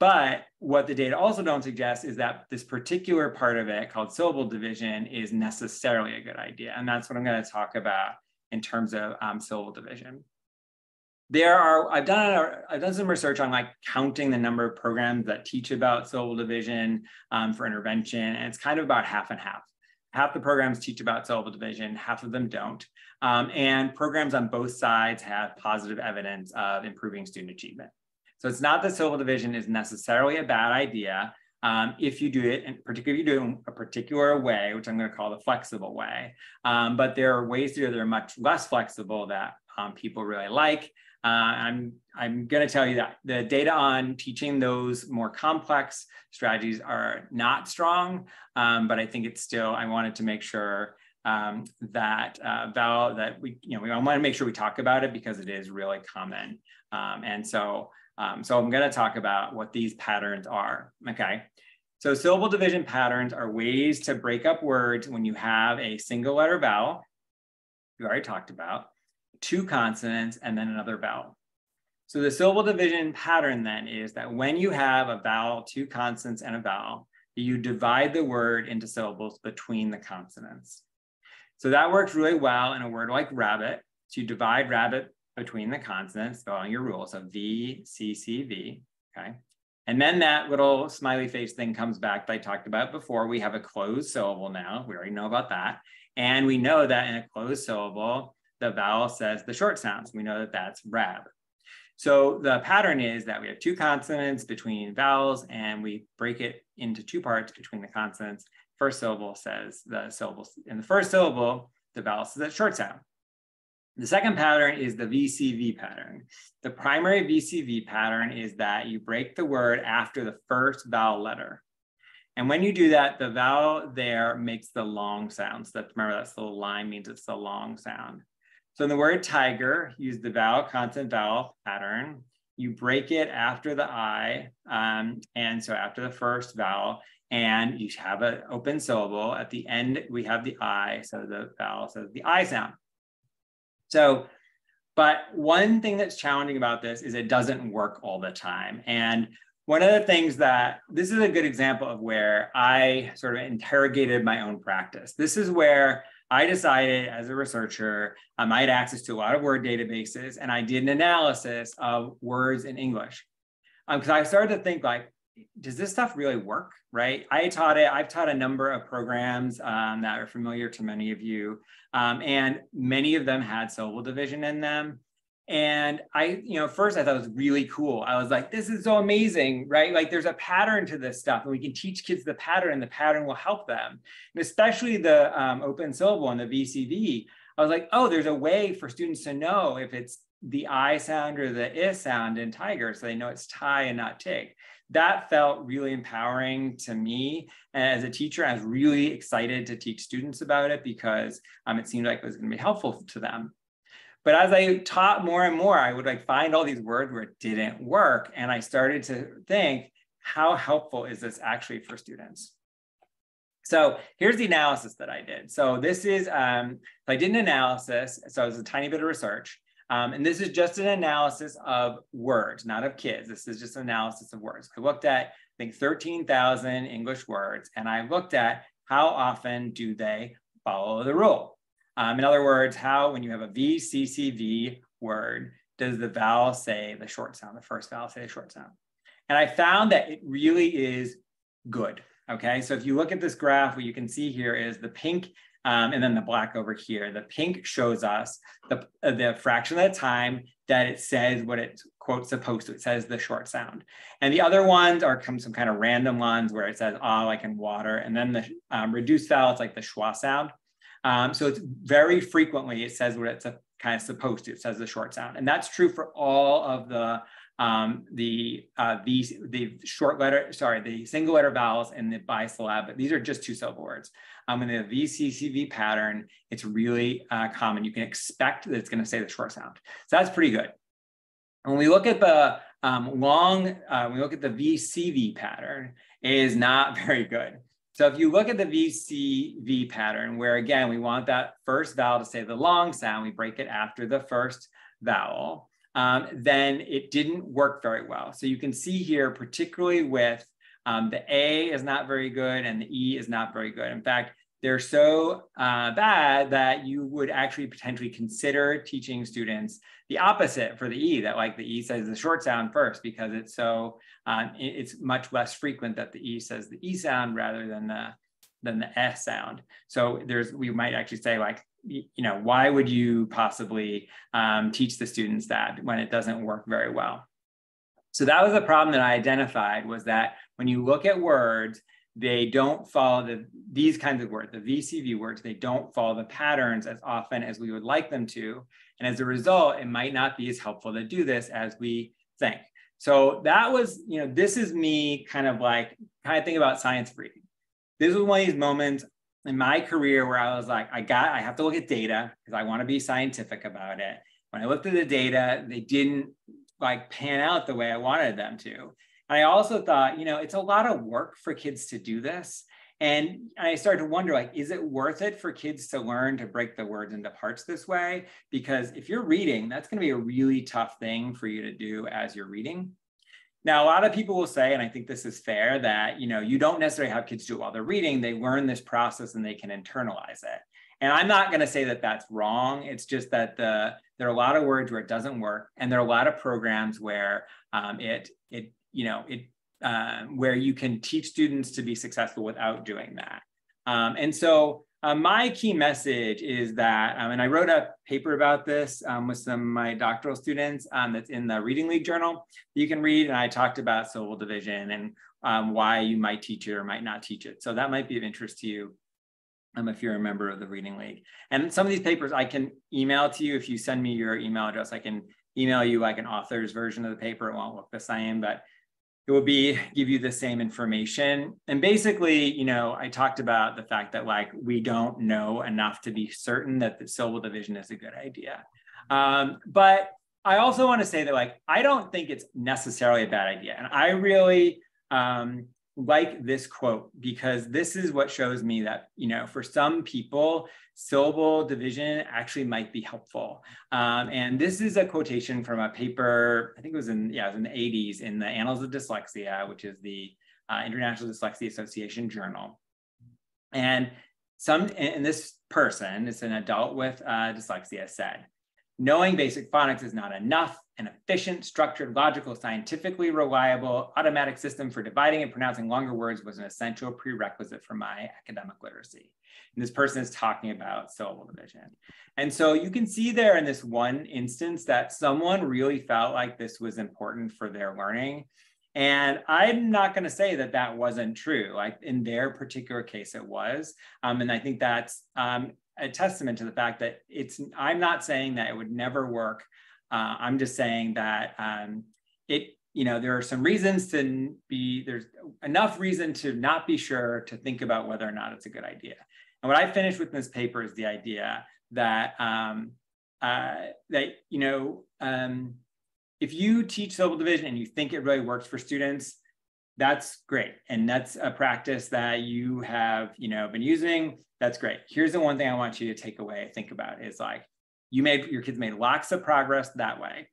But what the data also don't suggest is that this particular part of it called syllable division is necessarily a good idea. And that's what I'm going to talk about in terms of um, syllable division. There are, I've done, I've done some research on like counting the number of programs that teach about syllable division um, for intervention, and it's kind of about half and half. Half the programs teach about syllable division, half of them don't. Um, and programs on both sides have positive evidence of improving student achievement. So it's not that syllable division is necessarily a bad idea um, if you do it, and particularly if you do it in a particular way, which I'm going to call the flexible way. Um, but there are ways to do it that are much less flexible that um, people really like. Uh, I'm, I'm going to tell you that the data on teaching those more complex strategies are not strong, um, but I think it's still, I wanted to make sure um, that uh, Val, that we, you know, we want to make sure we talk about it because it is really common. Um, and so um, so I'm going to talk about what these patterns are, okay? So syllable division patterns are ways to break up words when you have a single letter vowel, we already talked about, two consonants, and then another vowel. So the syllable division pattern then is that when you have a vowel, two consonants, and a vowel, you divide the word into syllables between the consonants. So that works really well in a word like rabbit. So you divide rabbit between the consonants, following your rules of V, C, C, V, okay? And then that little smiley face thing comes back that I talked about before. We have a closed syllable now. We already know about that. And we know that in a closed syllable, the vowel says the short sounds. We know that that's rab. So the pattern is that we have two consonants between vowels and we break it into two parts between the consonants. First syllable says the syllables in the first syllable, the vowel says a short sound. The second pattern is the VCV pattern. The primary VCV pattern is that you break the word after the first vowel letter. And when you do that, the vowel there makes the long sound. So that, remember that's the line means it's the long sound. So in the word tiger, use the vowel consonant vowel pattern. You break it after the I, um, and so after the first vowel, and you have an open syllable. At the end, we have the I, so the vowel says the I sound. So, but one thing that's challenging about this is it doesn't work all the time. And one of the things that this is a good example of where I sort of interrogated my own practice. This is where I decided as a researcher, um, I had access to a lot of word databases and I did an analysis of words in English. Because um, I started to think like, does this stuff really work? Right. I taught it. I've taught a number of programs um, that are familiar to many of you. Um, and many of them had syllable division in them. And I, you know, first I thought it was really cool. I was like, this is so amazing, right? Like there's a pattern to this stuff and we can teach kids the pattern and the pattern will help them. And especially the um, open syllable and the VCV. I was like, oh, there's a way for students to know if it's the I sound or the I sound in tiger. So they know it's tie and not tig that felt really empowering to me. And as a teacher, I was really excited to teach students about it because um, it seemed like it was going to be helpful to them. But as I taught more and more, I would like find all these words where it didn't work. And I started to think, how helpful is this actually for students? So here's the analysis that I did. So this is, um, I did an analysis, so it was a tiny bit of research. Um, and this is just an analysis of words, not of kids. This is just an analysis of words. I looked at, I think, 13,000 English words, and I looked at how often do they follow the rule. Um, in other words, how, when you have a VCCV word, does the vowel say the short sound, the first vowel say the short sound? And I found that it really is good. Okay, so if you look at this graph, what you can see here is the pink um, and then the black over here. The pink shows us the, uh, the fraction of the time that it says what it's quote supposed to. It says the short sound. And the other ones are some, some kind of random ones where it says ah like in water. And then the um, reduced vowel, it's like the schwa sound. Um, so it's very frequently it says what it's a, kind of supposed to. It says the short sound. And that's true for all of the um, the uh, the the short letter, sorry, the single letter vowels and the bisyllable. These are just two syllable words. Um, in the VCCV pattern, it's really uh, common. You can expect that it's going to say the short sound. So that's pretty good. When we look at the um, long, uh, when we look at the VCV pattern, it is not [LAUGHS] very good. So if you look at the VCV pattern, where again, we want that first vowel to say the long sound, we break it after the first vowel um, then it didn't work very well. So you can see here, particularly with um, the A is not very good and the E is not very good. In fact, they're so uh, bad that you would actually potentially consider teaching students the opposite for the E, that like the E says the short sound first because it's so, um, it's much less frequent that the E says the E sound rather than the, than the S sound. So there's, we might actually say like you know, why would you possibly um, teach the students that when it doesn't work very well? So that was a problem that I identified was that when you look at words, they don't follow the, these kinds of words, the VCV words, they don't follow the patterns as often as we would like them to. And as a result, it might not be as helpful to do this as we think. So that was, you know, this is me kind of like, kind of think about science reading. This was one of these moments in my career where I was like, I got, I have to look at data because I want to be scientific about it. When I looked at the data, they didn't like pan out the way I wanted them to. I also thought, you know, it's a lot of work for kids to do this. And I started to wonder, like, is it worth it for kids to learn to break the words into parts this way? Because if you're reading, that's going to be a really tough thing for you to do as you're reading. Now, a lot of people will say, and I think this is fair, that you know you don't necessarily have kids do it while they're reading. They learn this process and they can internalize it. And I'm not going to say that that's wrong. It's just that the there are a lot of words where it doesn't work, and there are a lot of programs where um, it it you know it um, where you can teach students to be successful without doing that. Um, and so uh, my key message is that, um, and I wrote a paper about this um, with some of my doctoral students um, that's in the Reading League Journal you can read, and I talked about syllable division and um, why you might teach it or might not teach it. So that might be of interest to you if you're a member of the Reading League. And some of these papers I can email to you. If you send me your email address, I can email you like an author's version of the paper. It won't look the same, but it will be give you the same information. And basically, you know, I talked about the fact that like we don't know enough to be certain that the syllable division is a good idea. Um, but I also want to say that like I don't think it's necessarily a bad idea. And I really um, like this quote because this is what shows me that, you know, for some people, syllable division actually might be helpful. Um, and this is a quotation from a paper, I think it was in, yeah, it was in the 80s in the Annals of Dyslexia, which is the uh, International Dyslexia Association journal. And some, and this person, it's an adult with uh, dyslexia, said, knowing basic phonics is not enough. An efficient, structured, logical, scientifically reliable, automatic system for dividing and pronouncing longer words was an essential prerequisite for my academic literacy. And this person is talking about syllable division. And so you can see there in this one instance that someone really felt like this was important for their learning. And I'm not going to say that that wasn't true. Like in their particular case, it was. Um, and I think that's um, a testament to the fact that it's, I'm not saying that it would never work. Uh, I'm just saying that um, it, you know, there are some reasons to be, there's enough reason to not be sure to think about whether or not it's a good idea. And what I finished with in this paper is the idea that, um, uh, that, you know, um, if you teach syllable division and you think it really works for students, that's great. And that's a practice that you have, you know, been using. That's great. Here's the one thing I want you to take away, think about is like, you made, your kids made lots of progress that way.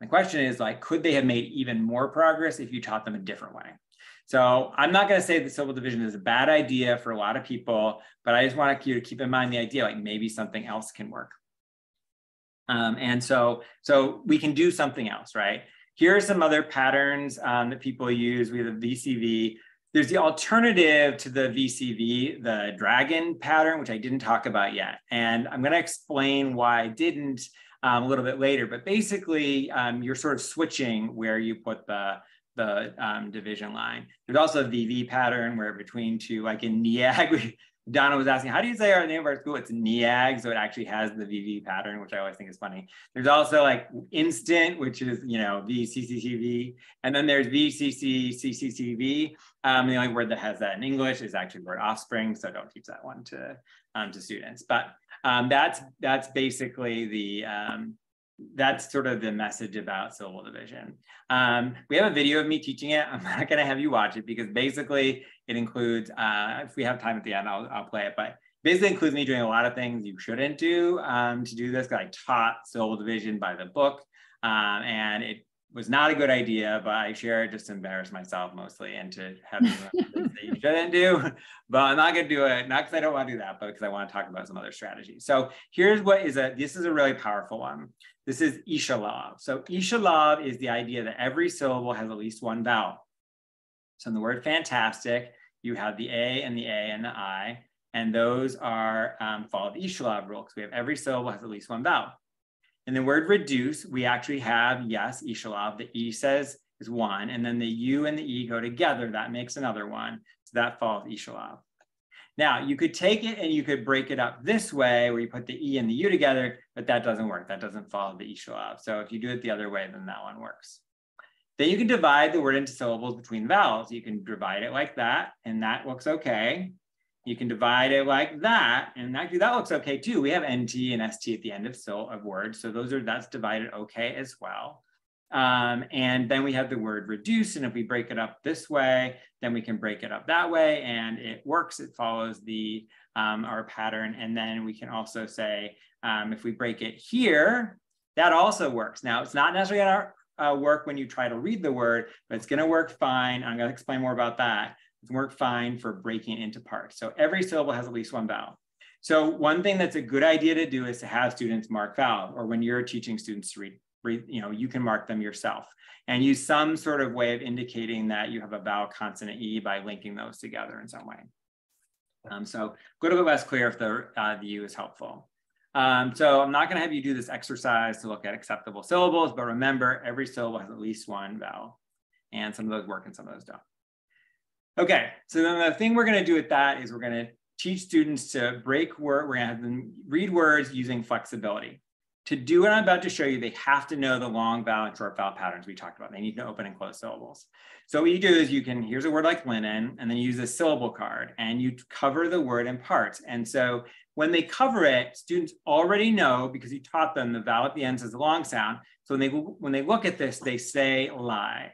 The question is like, could they have made even more progress if you taught them a different way? So I'm not going to say that syllable division is a bad idea for a lot of people, but I just want you to keep in mind the idea, like maybe something else can work. Um, and so, so we can do something else, right? Here are some other patterns um, that people use. We have the VCV. There's the alternative to the VCV, the dragon pattern, which I didn't talk about yet. And I'm going to explain why I didn't um, a little bit later. But basically, um, you're sort of switching where you put the the um, division line. There's also a VV pattern where between two, like in NEAG, [LAUGHS] Donna was asking, how do you say our name of our school? It's NEAG, so it actually has the VV pattern, which I always think is funny. There's also like instant, which is, you know, VCCCV, and then there's VCC, CCCV. Um, the only word that has that in English is actually the word offspring, so don't teach that one to, um, to students. But um, that's, that's basically the, um, that's sort of the message about syllable division. Um, we have a video of me teaching it. I'm [LAUGHS] not going to have you watch it because basically it includes, uh, if we have time at the end, I'll, I'll play it, but basically includes me doing a lot of things you shouldn't do um, to do this. I taught syllable division by the book um, and it was not a good idea, but I share it just to embarrass myself mostly and to have that you shouldn't do. But I'm not going to do it, not because I don't want to do that, but because I want to talk about some other strategies. So here's what is a, this is a really powerful one. This is Ishalav. So Ishalav is the idea that every syllable has at least one vowel. So in the word fantastic, you have the A and the A and the I, and those are um, follow the Ishalav rule because we have every syllable has at least one vowel. In the word reduce, we actually have, yes, Ishalav. The E says is one, and then the U and the E go together. That makes another one. So that follows Ishalav. Now, you could take it and you could break it up this way, where you put the E and the U together, but that doesn't work. That doesn't follow the Ishalav. So if you do it the other way, then that one works. Then you can divide the word into syllables between vowels. You can divide it like that, and that looks okay. You can divide it like that. And actually that looks okay too. We have NT and ST at the end of, so, of words. So those are, that's divided okay as well. Um, and then we have the word reduce. And if we break it up this way, then we can break it up that way and it works. It follows the, um, our pattern. And then we can also say, um, if we break it here, that also works. Now it's not necessarily gonna uh, work when you try to read the word, but it's gonna work fine. I'm gonna explain more about that work fine for breaking into parts. So every syllable has at least one vowel. So one thing that's a good idea to do is to have students mark vowel, or when you're teaching students to read, read, you know, you can mark them yourself and use some sort of way of indicating that you have a vowel consonant E by linking those together in some way. Um, so go little bit less clear if the uh, view is helpful. Um, so I'm not going to have you do this exercise to look at acceptable syllables, but remember every syllable has at least one vowel and some of those work and some of those don't. Okay, so then the thing we're going to do with that is we're going to teach students to break word, we're going to have them read words using flexibility. To do what I'm about to show you, they have to know the long vowel and short vowel patterns we talked about. They need to open and close syllables. So what you do is you can, here's a word like linen, and then you use a syllable card and you cover the word in parts. And so when they cover it, students already know because you taught them the vowel at the end is a long sound. So when they, when they look at this, they say lie.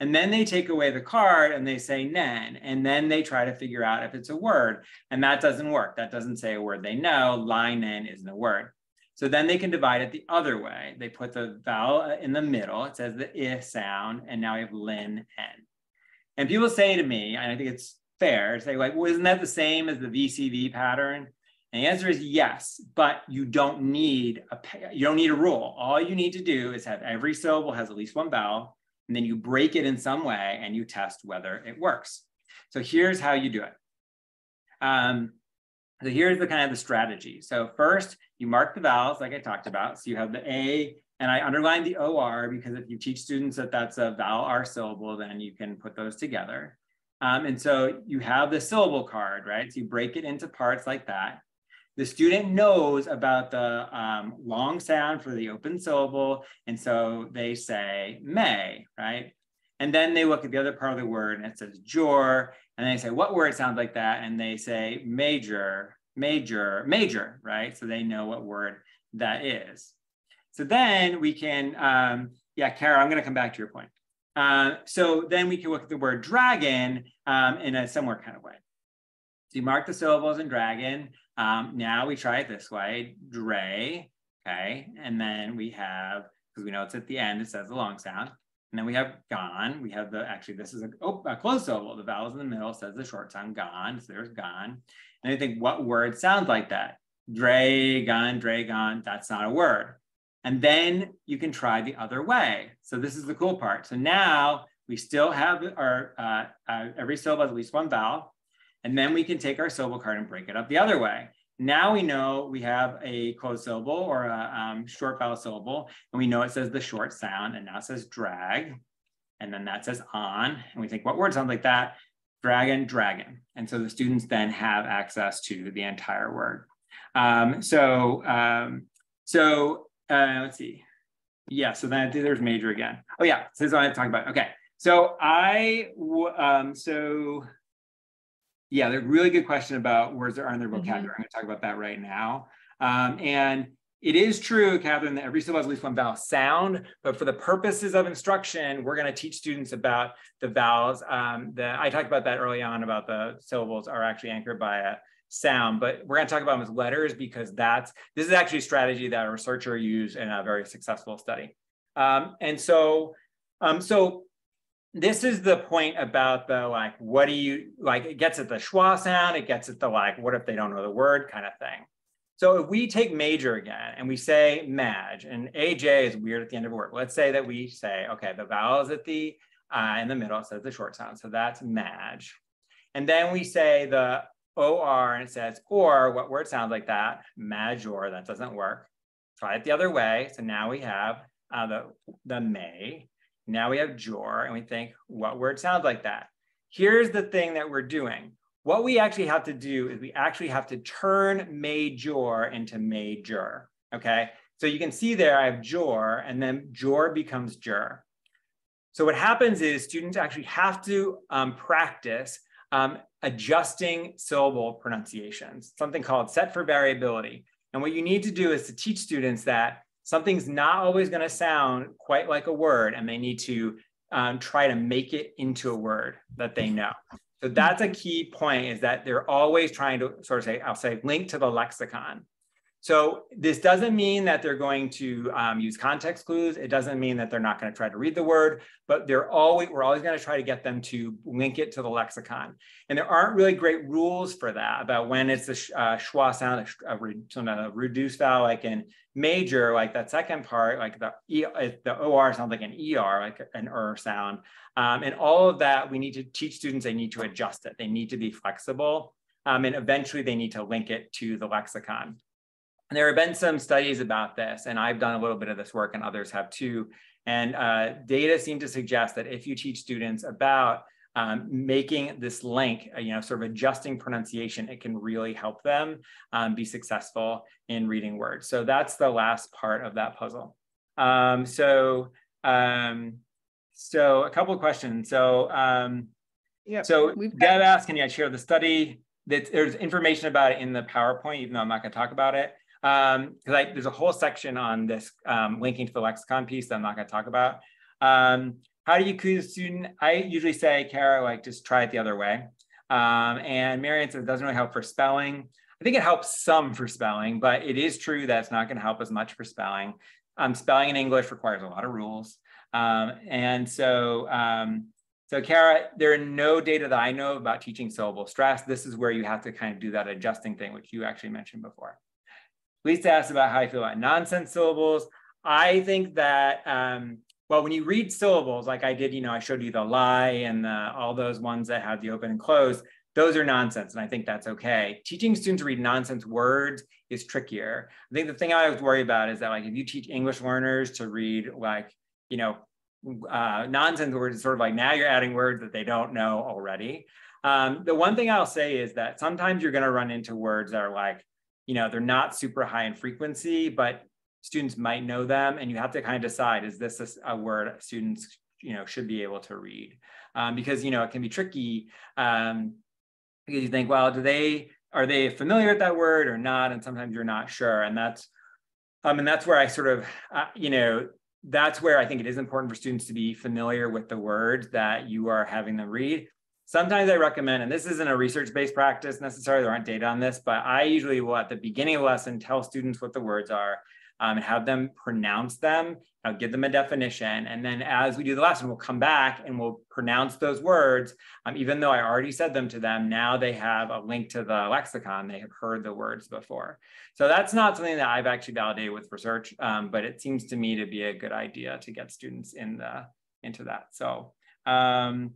And then they take away the card and they say nen. And then they try to figure out if it's a word. And that doesn't work. That doesn't say a word they know. Lie nen isn't a word. So then they can divide it the other way. They put the vowel uh, in the middle. It says the i sound, and now we have lin hen. And people say to me, and I think it's fair, say like, well, isn't that the same as the VCV pattern? And the answer is yes, but you don't need a you don't need a rule. All you need to do is have every syllable has at least one vowel, and then you break it in some way and you test whether it works. So here's how you do it. Um, so here's the kind of the strategy. So first, you mark the vowels like I talked about. So you have the A, and I underline the OR because if you teach students that that's a vowel R syllable, then you can put those together. Um, and so you have the syllable card, right? So you break it into parts like that. The student knows about the um, long sound for the open syllable. And so they say may, right? And then they look at the other part of the word and it says jor. And they say, what word sounds like that? And they say major, major, major, right? So they know what word that is. So then we can, um, yeah, Kara, I'm gonna come back to your point. Uh, so then we can look at the word dragon um, in a similar kind of way. Mark the syllables in dragon. Um, now we try it this way, dre, okay? And then we have, because we know it's at the end, it says the long sound. And then we have gone. We have the, actually, this is a, oh, a closed syllable. The vowels in the middle says the short sound gone. So there's gone. And I think what word sounds like that? Dragon, dragon, that's not a word. And then you can try the other way. So this is the cool part. So now we still have our, uh, uh, every syllable has at least one vowel. And then we can take our syllable card and break it up the other way. Now we know we have a closed syllable or a um, short vowel syllable, and we know it says the short sound, and now it says drag, and then that says on, and we think, what word sounds like that? Dragon, dragon. And so the students then have access to the entire word. Um, so, um, so uh, let's see. Yeah, so then there's major again. Oh yeah, so this is what I'm talking about. Okay, so I, um, so yeah, they're really good question about words that are in their mm-hmm. vocabulary. Mm -hmm. I'm going to talk about that right now. Um, and it is true, Catherine, that every syllable has at least one vowel sound, but for the purposes of instruction, we're going to teach students about the vowels. Um, the, I talked about that early on about the syllables are actually anchored by a sound, but we're going to talk about them as letters because that's this is actually a strategy that a researcher used in a very successful study. Um, and so, um, so this is the point about the like, what do you like? It gets at the schwa sound, it gets at the like, what if they don't know the word kind of thing. So if we take major again and we say maj, and AJ is weird at the end of a word. Let's say that we say, okay, the vowel is at the uh, in the middle, says the short sound. So that's maj. And then we say the OR and it says, or what word sounds like that? Major, that doesn't work. Try it the other way. So now we have uh, the, the may. Now we have jor, and we think, what word sounds like that? Here's the thing that we're doing. What we actually have to do is we actually have to turn major into major, okay? So you can see there I have jor, and then jor becomes jur. So what happens is students actually have to um, practice um, adjusting syllable pronunciations, something called set for variability. And what you need to do is to teach students that something's not always going to sound quite like a word and they need to um, try to make it into a word that they know. So that's a key point is that they're always trying to sort of say, I'll say link to the lexicon. so this doesn't mean that they're going to um, use context clues. It doesn't mean that they're not going to try to read the word, but they're always we're always going to try to get them to link it to the lexicon. And there aren't really great rules for that about when it's a uh, schwa sound, a, a, a reduced vowel like in major, like that second part, like the e, the or sounds like an er, like an er sound, um, and all of that. We need to teach students. They need to adjust it. They need to be flexible, um, and eventually they need to link it to the lexicon. And there have been some studies about this, and I've done a little bit of this work, and others have too. And uh, data seem to suggest that if you teach students about um, making this link, uh, you know, sort of adjusting pronunciation, it can really help them um, be successful in reading words. So that's the last part of that puzzle. Um, so, um, so a couple of questions. So, um, yeah. So we've Deb asked, can you share the study? That there's information about it in the PowerPoint, even though I'm not going to talk about it because um, there's a whole section on this um, linking to the lexicon piece that I'm not going to talk about. Um, how do you choose a student? I usually say, Kara, like just try it the other way. Um, and Marian says it doesn't really help for spelling. I think it helps some for spelling, but it is true that it's not going to help as much for spelling. Um, spelling in English requires a lot of rules. Um, and so, so Kara, there are no data that I know about teaching syllable stress. This is where you have to kind of do that adjusting thing, which you actually mentioned before. Lisa asked about how I feel about nonsense syllables. I think that, um, well, when you read syllables, like I did, you know, I showed you the lie and the, all those ones that have the open and close, those are nonsense. And I think that's okay. Teaching students to read nonsense words is trickier. I think the thing I always worry about is that like, if you teach English learners to read like, you know, uh, nonsense words, it's sort of like now you're adding words that they don't know already. Um, the one thing I'll say is that sometimes you're going to run into words that are like you know, they're not super high in frequency, but students might know them and you have to kind of decide, is this a, word students, you know, should be able to read? Um, because, you know, it can be tricky um, because you think, well, do they, are they familiar with that word or not? And sometimes you're not sure. And that's, um, and that's where I sort of, uh, you know, that's where I think it is important for students to be familiar with the words that you are having them read. Sometimes I recommend, and this isn't a research-based practice necessarily, there aren't data on this, but I usually will at the beginning of the lesson tell students what the words are um, and have them pronounce them. I'll give them a definition. And then as we do the lesson, we'll come back and we'll pronounce those words. Um, even though I already said them to them, now they have a link to the lexicon. They have heard the words before. So that's not something that I've actually validated with research, um, but it seems to me to be a good idea to get students in the, into that. So um,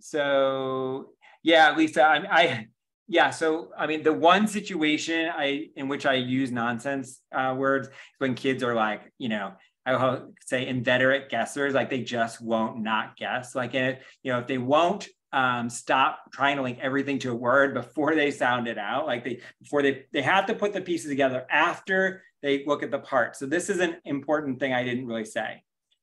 so yeah, Lisa, I, I yeah, so I mean, the one situation I in which I use nonsense uh, words is when kids are like, you know, I will say inveterate guessers, like they just won't not guess. Like, if, you know, if they won't um, stop trying to link everything to a word before they sound it out, like they before they they have to put the pieces together after they look at the part. So this is an important thing I didn't really say.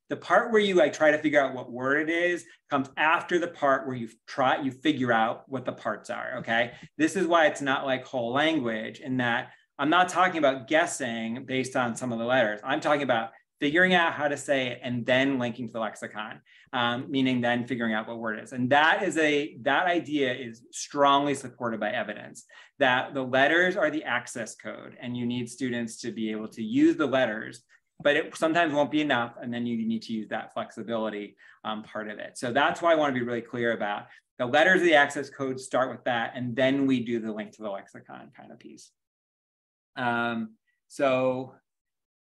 The part where you like try to figure out what word it is comes after the part where you try you figure out what the parts are. Okay, this is why it's not like whole language in that I'm not talking about guessing based on some of the letters. I'm talking about figuring out how to say it and then linking to the lexicon, um, meaning then figuring out what word is. And that is a that idea is strongly supported by evidence that the letters are the access code, and you need students to be able to use the letters but it sometimes won't be enough. And then you need to use that flexibility um, part of it. So that's why I want to be really clear about the letters of the access code start with that. And then we do the link to the lexicon kind of piece. Um, so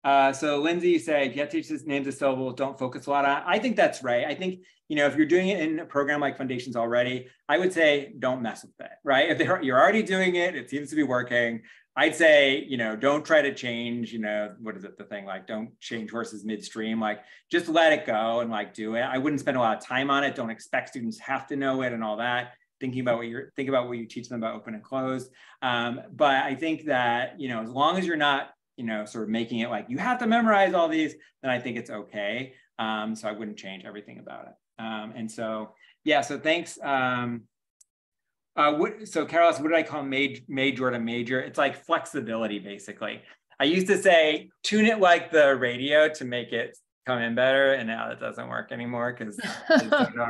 uh, so Lindsay, you say if you have to teach names of syllables, don't focus a lot on. I think that's right. I think you know if you're doing it in a program like Fundations already, I would say don't mess with it. Right? If you're already doing it, it seems to be working. I'd say, you know, don't try to change, you know, what is it, the thing like don't change horses midstream, like just let it go and like do it. I wouldn't spend a lot of time on it. Don't expect students have to know it and all that. Thinking about what you're think about what you teach them about open and closed. Um, but I think that, you know, as long as you're not, you know, sort of making it like you have to memorize all these, then I think it's okay. Um, so I wouldn't change everything about it. Um, and so, yeah, so thanks. Um, uh, what, so Carlos, what did I call major, major to major? It's like flexibility, basically. I used to say, tune it like the radio to make it come in better. And now that doesn't work anymore because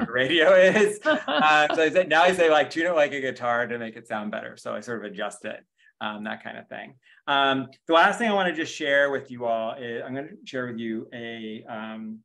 radio [LAUGHS] is. Uh, so I said, now I say like, tune it like a guitar to make it sound better. So I sort of adjust it. um, that kind of thing. Um, the last thing I want to just share with you all is I'm going to share with you a. Um,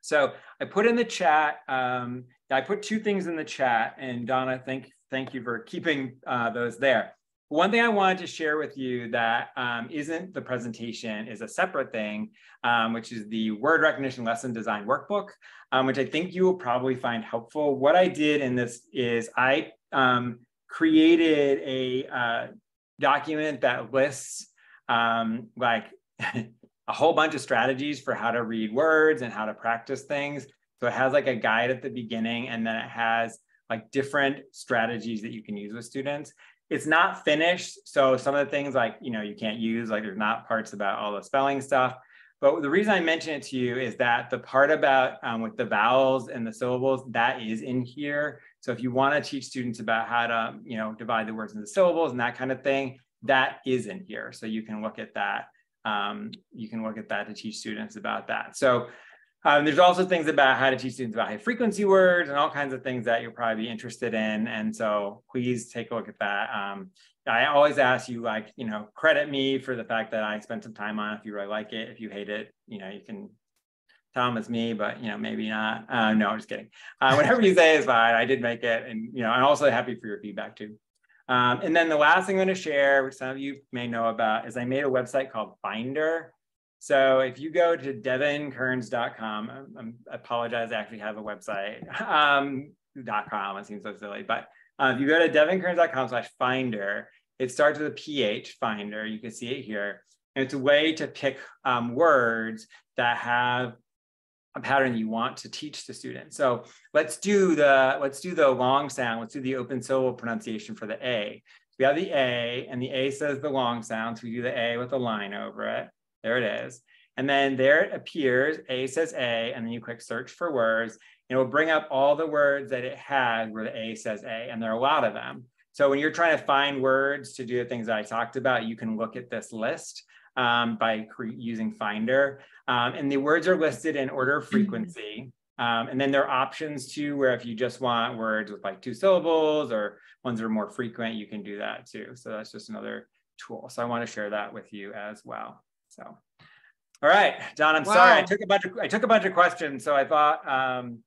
so I put in the chat. Um, I put two things in the chat, and Donna, thank thank you for keeping uh, those there. One thing I wanted to share with you that um, not the presentation is a separate thing, um, which is the word recognition lesson design workbook, um, which I think you will probably find helpful. What I did in this is I um, created a uh, document that lists um, like [LAUGHS] a whole bunch of strategies for how to read words and how to practice things. So it has like a guide at the beginning and then it has like different strategies that you can use with students. It's not finished. So some of the things like, you know, you can't use, like there's not parts about all the spelling stuff. But the reason I mention it to you is that the part about um, with the vowels and the syllables, that is in here. So if you want to teach students about how to, you know, divide the words into syllables and that kind of thing, that is in here. So you can look at that. Um, you can look at that to teach students about that. So um, there's also things about how to teach students about high frequency words and all kinds of things that you'll probably be interested in. And so please take a look at that. Um, I always ask you like, you know, credit me for the fact that I spent some time on it. If you really like it, if you hate it, you know, you can tell them it's me, but you know, maybe not. Uh, no, I'm just kidding. Uh, whatever you say is fine. I did make it. And, you know, I'm also happy for your feedback too. Um, and then the last thing I'm going to share, which some of you may know about, is I made a website called Phinder. So if you go to devinkearns.com, I apologize, I actually have a website, [LAUGHS] um, .com, it seems so silly, but uh, if you go to devinkearns.com slash phinder, it starts with a PH phinder, you can see it here. And it's a way to pick um, words that have a pattern you want to teach the student. So let's do the let's do the long sound. Let's do the open syllable pronunciation for the A. We have the A, and the A says the long sound. So we do the A with a line over it. There it is. And then there it appears, A says A, and then you click search for words, and it will bring up all the words that it has where the A says A, and there are a lot of them. So when you're trying to find words to do the things that I talked about, you can look at this list um, by using Phinder. Um, and the words are listed in order of mm-hmm. frequency. Um, and then there are options too, where if you just want words with like two syllables or ones that are more frequent, you can do that too. So that's just another tool. So I want to share that with you as well. So, all right, Don, I'm wow. sorry. I took a bunch of, I took a bunch of questions. So I thought, um,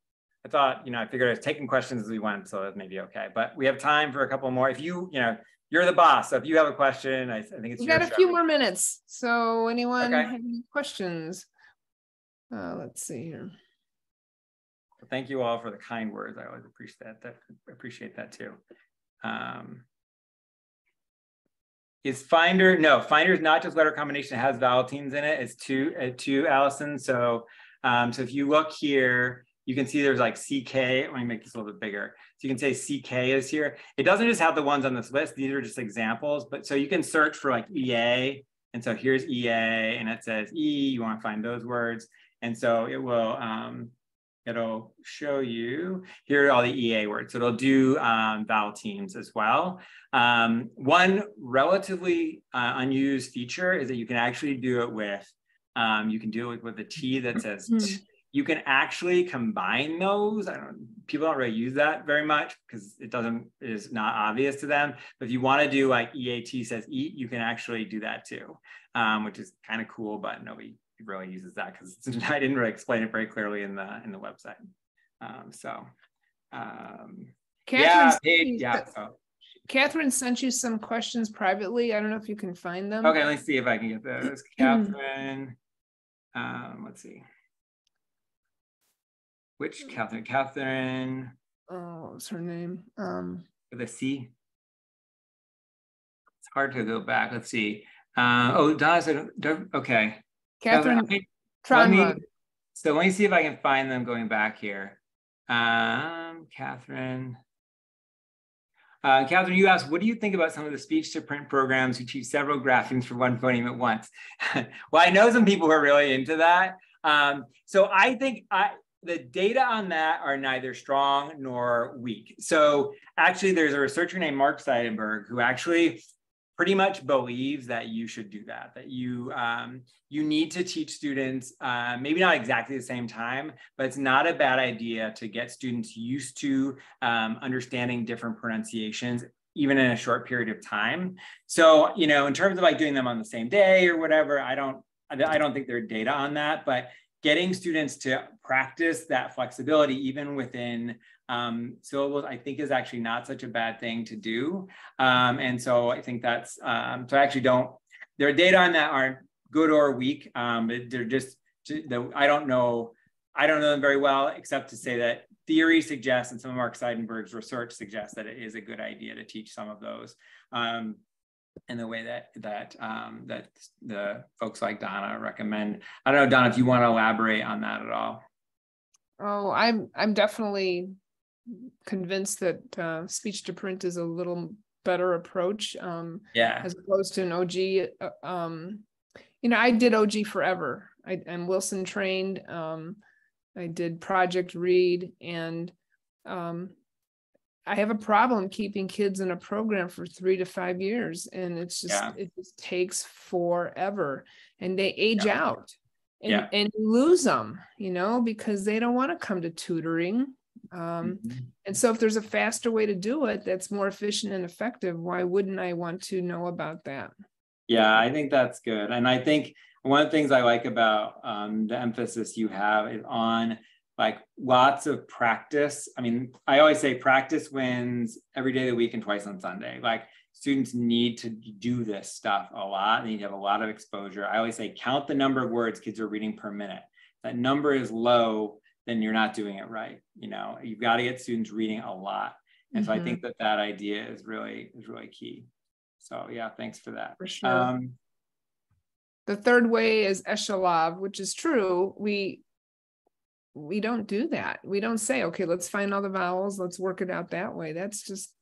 I thought, you know, I figured I was taking questions as we went, so that may be okay. But we have time for a couple more. If you, you know, you're the boss. So if you have a question, I, I think it's. We got a show. few more minutes. So anyone okay. have any questions? Uh, let's see here. Well, thank you all for the kind words. I always appreciate that. that appreciate that too. Um, is Phinder no Phinder is not just letter combination. It has teams in it. It's two uh, two Allison. So um, so if you look here, you can see there's like CK. Let me make this a little bit bigger. So you can say CK is here. It doesn't just have the ones on this list. These are just examples. But so you can search for like EA. And so here's EA and it says E, you want to find those words. And so it will, um, it'll show you, here are all the EA words. So it'll do um, vowel teams as well. Um, one relatively uh, unused feature is that you can actually do it with, um, you can do it with a T that says mm-hmm you can actually combine those. I don't people don't really use that very much because it doesn't is not obvious to them. But if you want to do like EAT says eat, you can actually do that too, um, which is kind of cool, but nobody really uses that because [LAUGHS] I didn't really explain it very clearly in the in the website. Um, so um, Catherine, yeah, yeah. So. Catherine sent you some questions privately. I don't know if you can find them. Okay, let's see if I can get those. [CLEARS THROAT] Catherine, um, let's see. Which mm. Catherine? Catherine. Oh, what's her name? Um, a C. It's hard to go back. Let's see. Uh, oh, Donna said, okay. Catherine. Let me, so let me see if I can find them going back here. Um, Catherine. Uh, Catherine, you asked, what do you think about some of the speech to print programs who teach several graphemes for one phoneme at once? [LAUGHS] well, I know some people who are really into that. Um, so I think I, the data on that are neither strong nor weak. So actually, there's a researcher named Mark Seidenberg who actually pretty much believes that you should do that. That you um, you need to teach students, uh, maybe not exactly the same time, but it's not a bad idea to get students used to um, understanding different pronunciations even in a short period of time. So, you know, in terms of like doing them on the same day or whatever, I don't, I don't think there's data on that, but getting students to practice that flexibility even within um, syllables, I think is actually not such a bad thing to do. Um, and so I think that's, um, so I actually don't, there are data on that aren't good or weak. Um, they're just, I don't know, I don't know them very well, except to say that theory suggests, and some of Mark Seidenberg's research suggests that it is a good idea to teach some of those um, in the way that that um, that the folks like Donna recommend. I don't know, Donna, if you want to elaborate on that at all. Oh, I'm I'm definitely convinced that uh, speech to print is a little better approach. Um, yeah. As opposed to an OG. Uh, um, you know, I did OG forever. I, am Wilson trained. Um, I did Project Read, and um, I have a problem keeping kids in a program for three to five years, and it's just yeah. it just takes forever, and they age yeah. out, and yeah. and lose them, you know, because they don't want to come to tutoring. Um, mm-hmm. And so, if there's a faster way to do it that's more efficient and effective, why wouldn't I want to know about that? Yeah, I think that's good, and I think one of the things I like about um, the emphasis you have is on like lots of practice. I mean, I always say practice wins every day of the week and twice on Sunday. Like students need to do this stuff a lot. They need to have a lot of exposure. I always say count the number of words kids are reading per minute. That number is low, then you're not doing it right. You know, you've got to get students reading a lot. And mm-hmm. so I think mm-hmm. that that idea is really is really key. So yeah, thanks for that. For sure. Um, the third way is eshalav, which is true. We we don't do that. We don't say, okay, let's find all the vowels, let's work it out that way. That's just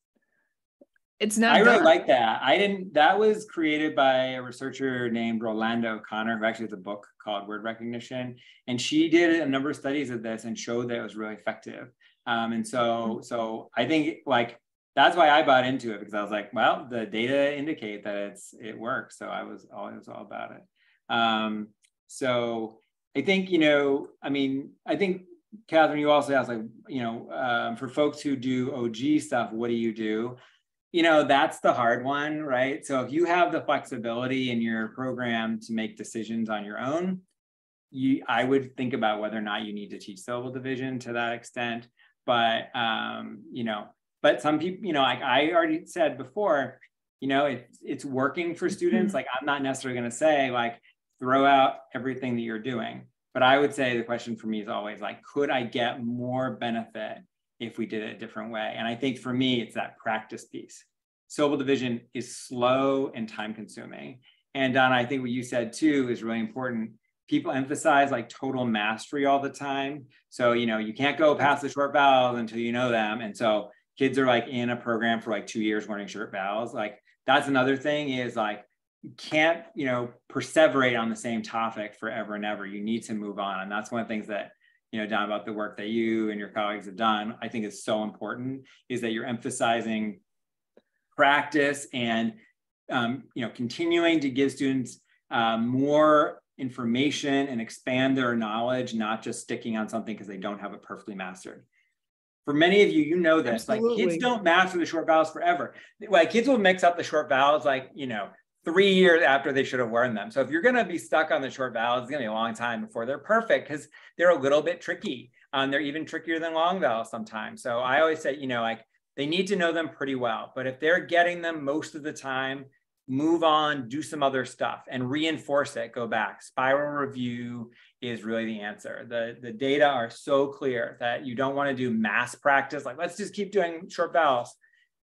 it's not. I really done. like that. I didn't. That was created by a researcher named Rollanda O'Connor, who actually has a book called Word Recognition, and she did a number of studies of this and showed that it was really effective. Um, and so, mm-hmm. so I think like that's why I bought into it because I was like, well, the data indicate that it's it works. So I was all it was all about it. Um, so I think you know, I mean, I think Katharine, you also asked like, you know, um, for folks who do OG stuff, what do you do? You know, that's the hard one, right? So if you have the flexibility in your program to make decisions on your own, you, I would think about whether or not you need to teach syllable division to that extent. But um, you know, but some people, you know, like I already said before, you know, it's it's working for students. Mm-hmm. Like I'm not necessarily going to say like throw out everything that you're doing. But I would say the question for me is always like, could I get more benefit if we did it a different way? And I think for me, it's that practice piece. Syllable division is slow and time consuming. And Donna, I think what you said too is really important. People emphasize like total mastery all the time. So, you know, you can't go past the short vowels until you know them. And so kids are like in a program for like two years learning short vowels. Like that's another thing is like you can't, you know, perseverate on the same topic forever and ever. You need to move on. And that's one of the things that, you know, Don, about the work that you and your colleagues have done, I think is so important is that you're emphasizing practice and, um, you know, continuing to give students um, more information and expand their knowledge, not just sticking on something because they don't have it perfectly mastered for many of you, you know this. Absolutely. Like kids don't master the short vowels forever. Like kids will mix up the short vowels like, you know, three years after they should have learned them. So if you're going to be stuck on the short vowels, it's going to be a long time before they're perfect because they're a little bit tricky. Um, they're even trickier than long vowels sometimes. So I always say, you know, like they need to know them pretty well. But if they're getting them most of the time, move on, do some other stuff and reinforce it, go back. Spiral review is really the answer. The, the data are so clear that you don't want to do mass practice, like let's just keep doing short vowels.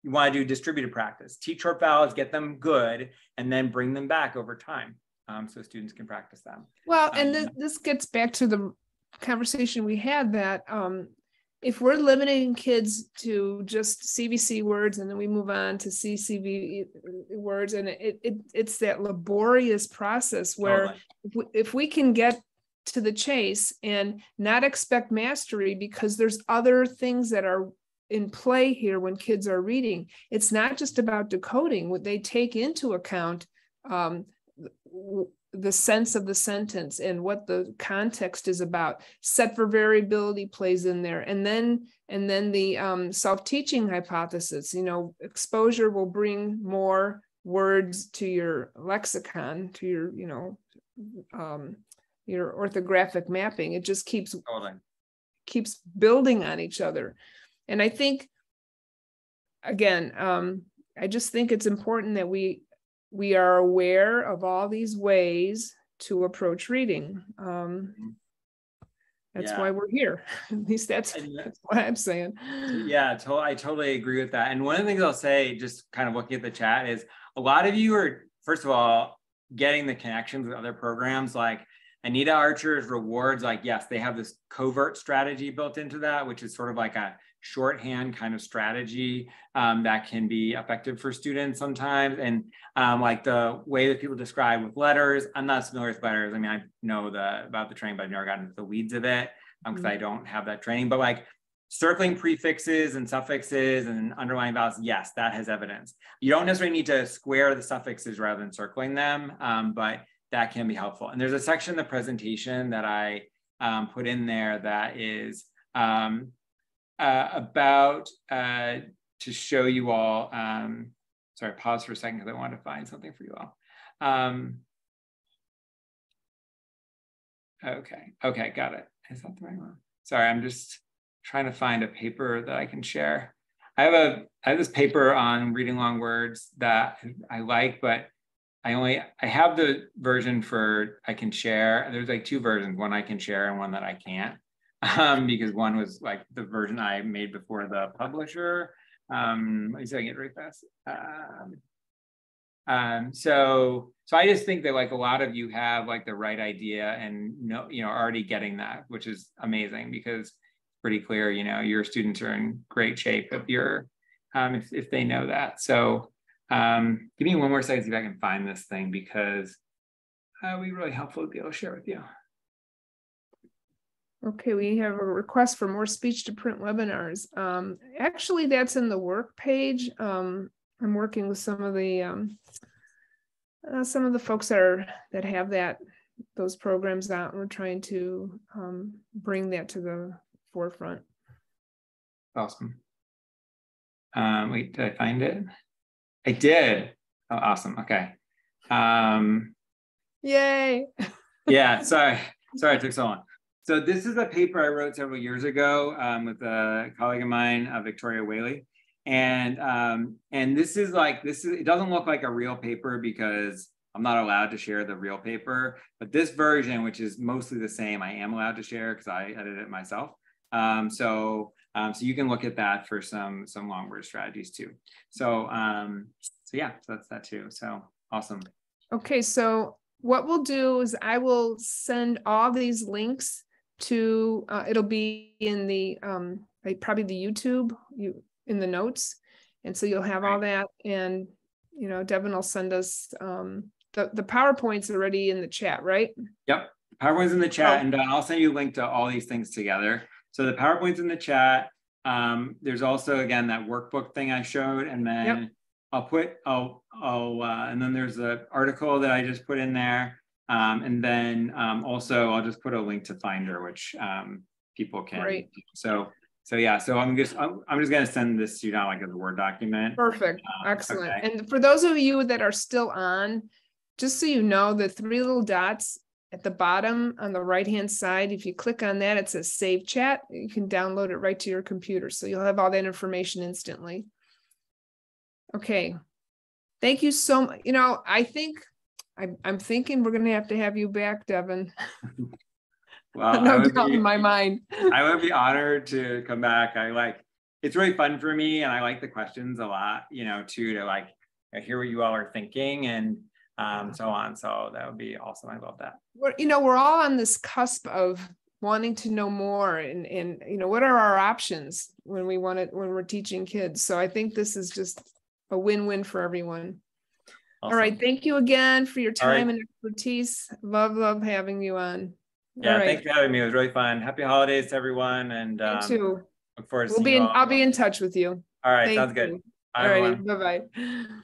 You want to do distributed practice, teach short vowels, get them good, and then bring them back over time um, so students can practice them. Well, and um, this gets back to the conversation we had that um, if we're limiting kids to just CVC words and then we move on to CCV words, and it, it it's that laborious process where if, we, if we can get to the chase and not expect mastery because there's other things that are in play here when kids are reading. It's not just about decoding. What they take into account um, the sense of the sentence and what the context is about set for variability plays in there and then and then the um, self-teaching hypothesis you know exposure will bring more words to your lexicon to your you know um, your orthographic mapping it just keeps keeps building on each other and i think again um, i just think it's important that we we are aware of all these ways to approach reading. Um, that's yeah. why we're here. [LAUGHS] At least that's, that's what I'm saying. [LAUGHS] Yeah, to- I totally agree with that. And one of the things I'll say, just kind of looking at the chat, is a lot of you are, first of all, getting the connections with other programs like Anita Archer's REWARDS. Like, yes, they have this covert strategy built into that, which is sort of like a shorthand kind of strategy um, that can be effective for students sometimes. And um, like the way that people describe with LETRS, I'm not familiar with LETRS. I mean, I know the about the training, but I've never gotten into the weeds of it because um, mm-hmm. I don't have that training. But like circling prefixes and suffixes and underlying vowels, yes, that has evidence. You don't necessarily need to square the suffixes rather than circling them, um, but that can be helpful. And there's a section in the presentation that I um, put in there that is um, uh, about uh, to show you all. Um, sorry, pause for a second because I want to find something for you all. Um, okay, okay, got it. Is that the right one? Sorry, I'm just trying to find a paper that I can share. I have a I have this paper on reading long words that I like, but I only I have the version for I can share. There's like two versions, one I can share and one that I can't um, because one was like the version I made before the publisher. Um, let me see if I get really fast. Um, um, so, so I just think that like a lot of you have like the right idea and know, you know, already getting that, which is amazing because it's pretty clear, you know, your students are in great shape if you're, um, if, if they know that. So, um, give me one more second, see if I can find this thing because uh, it would be really helpful to be able to share with you. Okay, we have a request for more speech to print webinars. Um, actually, that's in the work page. Um, I'm working with some of the um, uh, some of the folks that are that have that those programs out. And we're trying to um, bring that to the forefront. Awesome. Um, wait, did I find it? I did. Oh, awesome. Okay. Um, Yay. [LAUGHS] yeah. Sorry. Sorry, it took so long. So this is a paper I wrote several years ago um, with a colleague of mine, uh, Victoria Whaley. And um, and this is like this is it doesn't look like a real paper because I'm not allowed to share the real paper, but this version, which is mostly the same, I am allowed to share because I edited it myself. Um, so um, so you can look at that for some some long word strategies too. So um, so yeah, so that's that too. So awesome. Okay, so what we'll do is I will send all these links to uh, it'll be in the um like probably the youtube you in the notes. And so you'll have all that. And you know devin will send us um the the powerpoint's already in the chat right? Yep. Powerpoint's in the chat. Oh. and uh, i'll send you a link to all these things together. So the powerpoint's in the chat um there's also again that workbook thing i showed. And then yep. i'll put i'll i'll uh, and then there's an article that i just put in there um, and then um, also I'll just put a link to Phinder, which um, people can. Great. So so yeah, so I'm just I'm, I'm just gonna send this to you now like as a Word document. Perfect, um, excellent. Okay. And for those of you that are still on, just so you know, the three little dots at the bottom on the right hand side, if you click on that, it says Save Chat. You can download it right to your computer, so you'll have all that information instantly. Okay, thank you so much. You know, I think I'm, I'm thinking we're going to have to have you back, Devin. [LAUGHS] well, no doubt be, in my mind. I would be honored to come back. I like it's really fun for me, and I like the questions a lot. You know, too to like hear what you all are thinking and um, so on. So that would be awesome. I love that. We're, you know, we're all on this cusp of wanting to know more and and you know what are our options when we want it when we're teaching kids so i think this is just a win-win for everyone Awesome. All right. Thank you again for your time right. and expertise. Love, love having you on. Yeah, right. thanks for having me. It was really fun. Happy holidays to everyone. And um, you too. Look forward to we'll be in, I'll be in touch with you. All right. Thank sounds you. good. Bye, All right. Bye bye.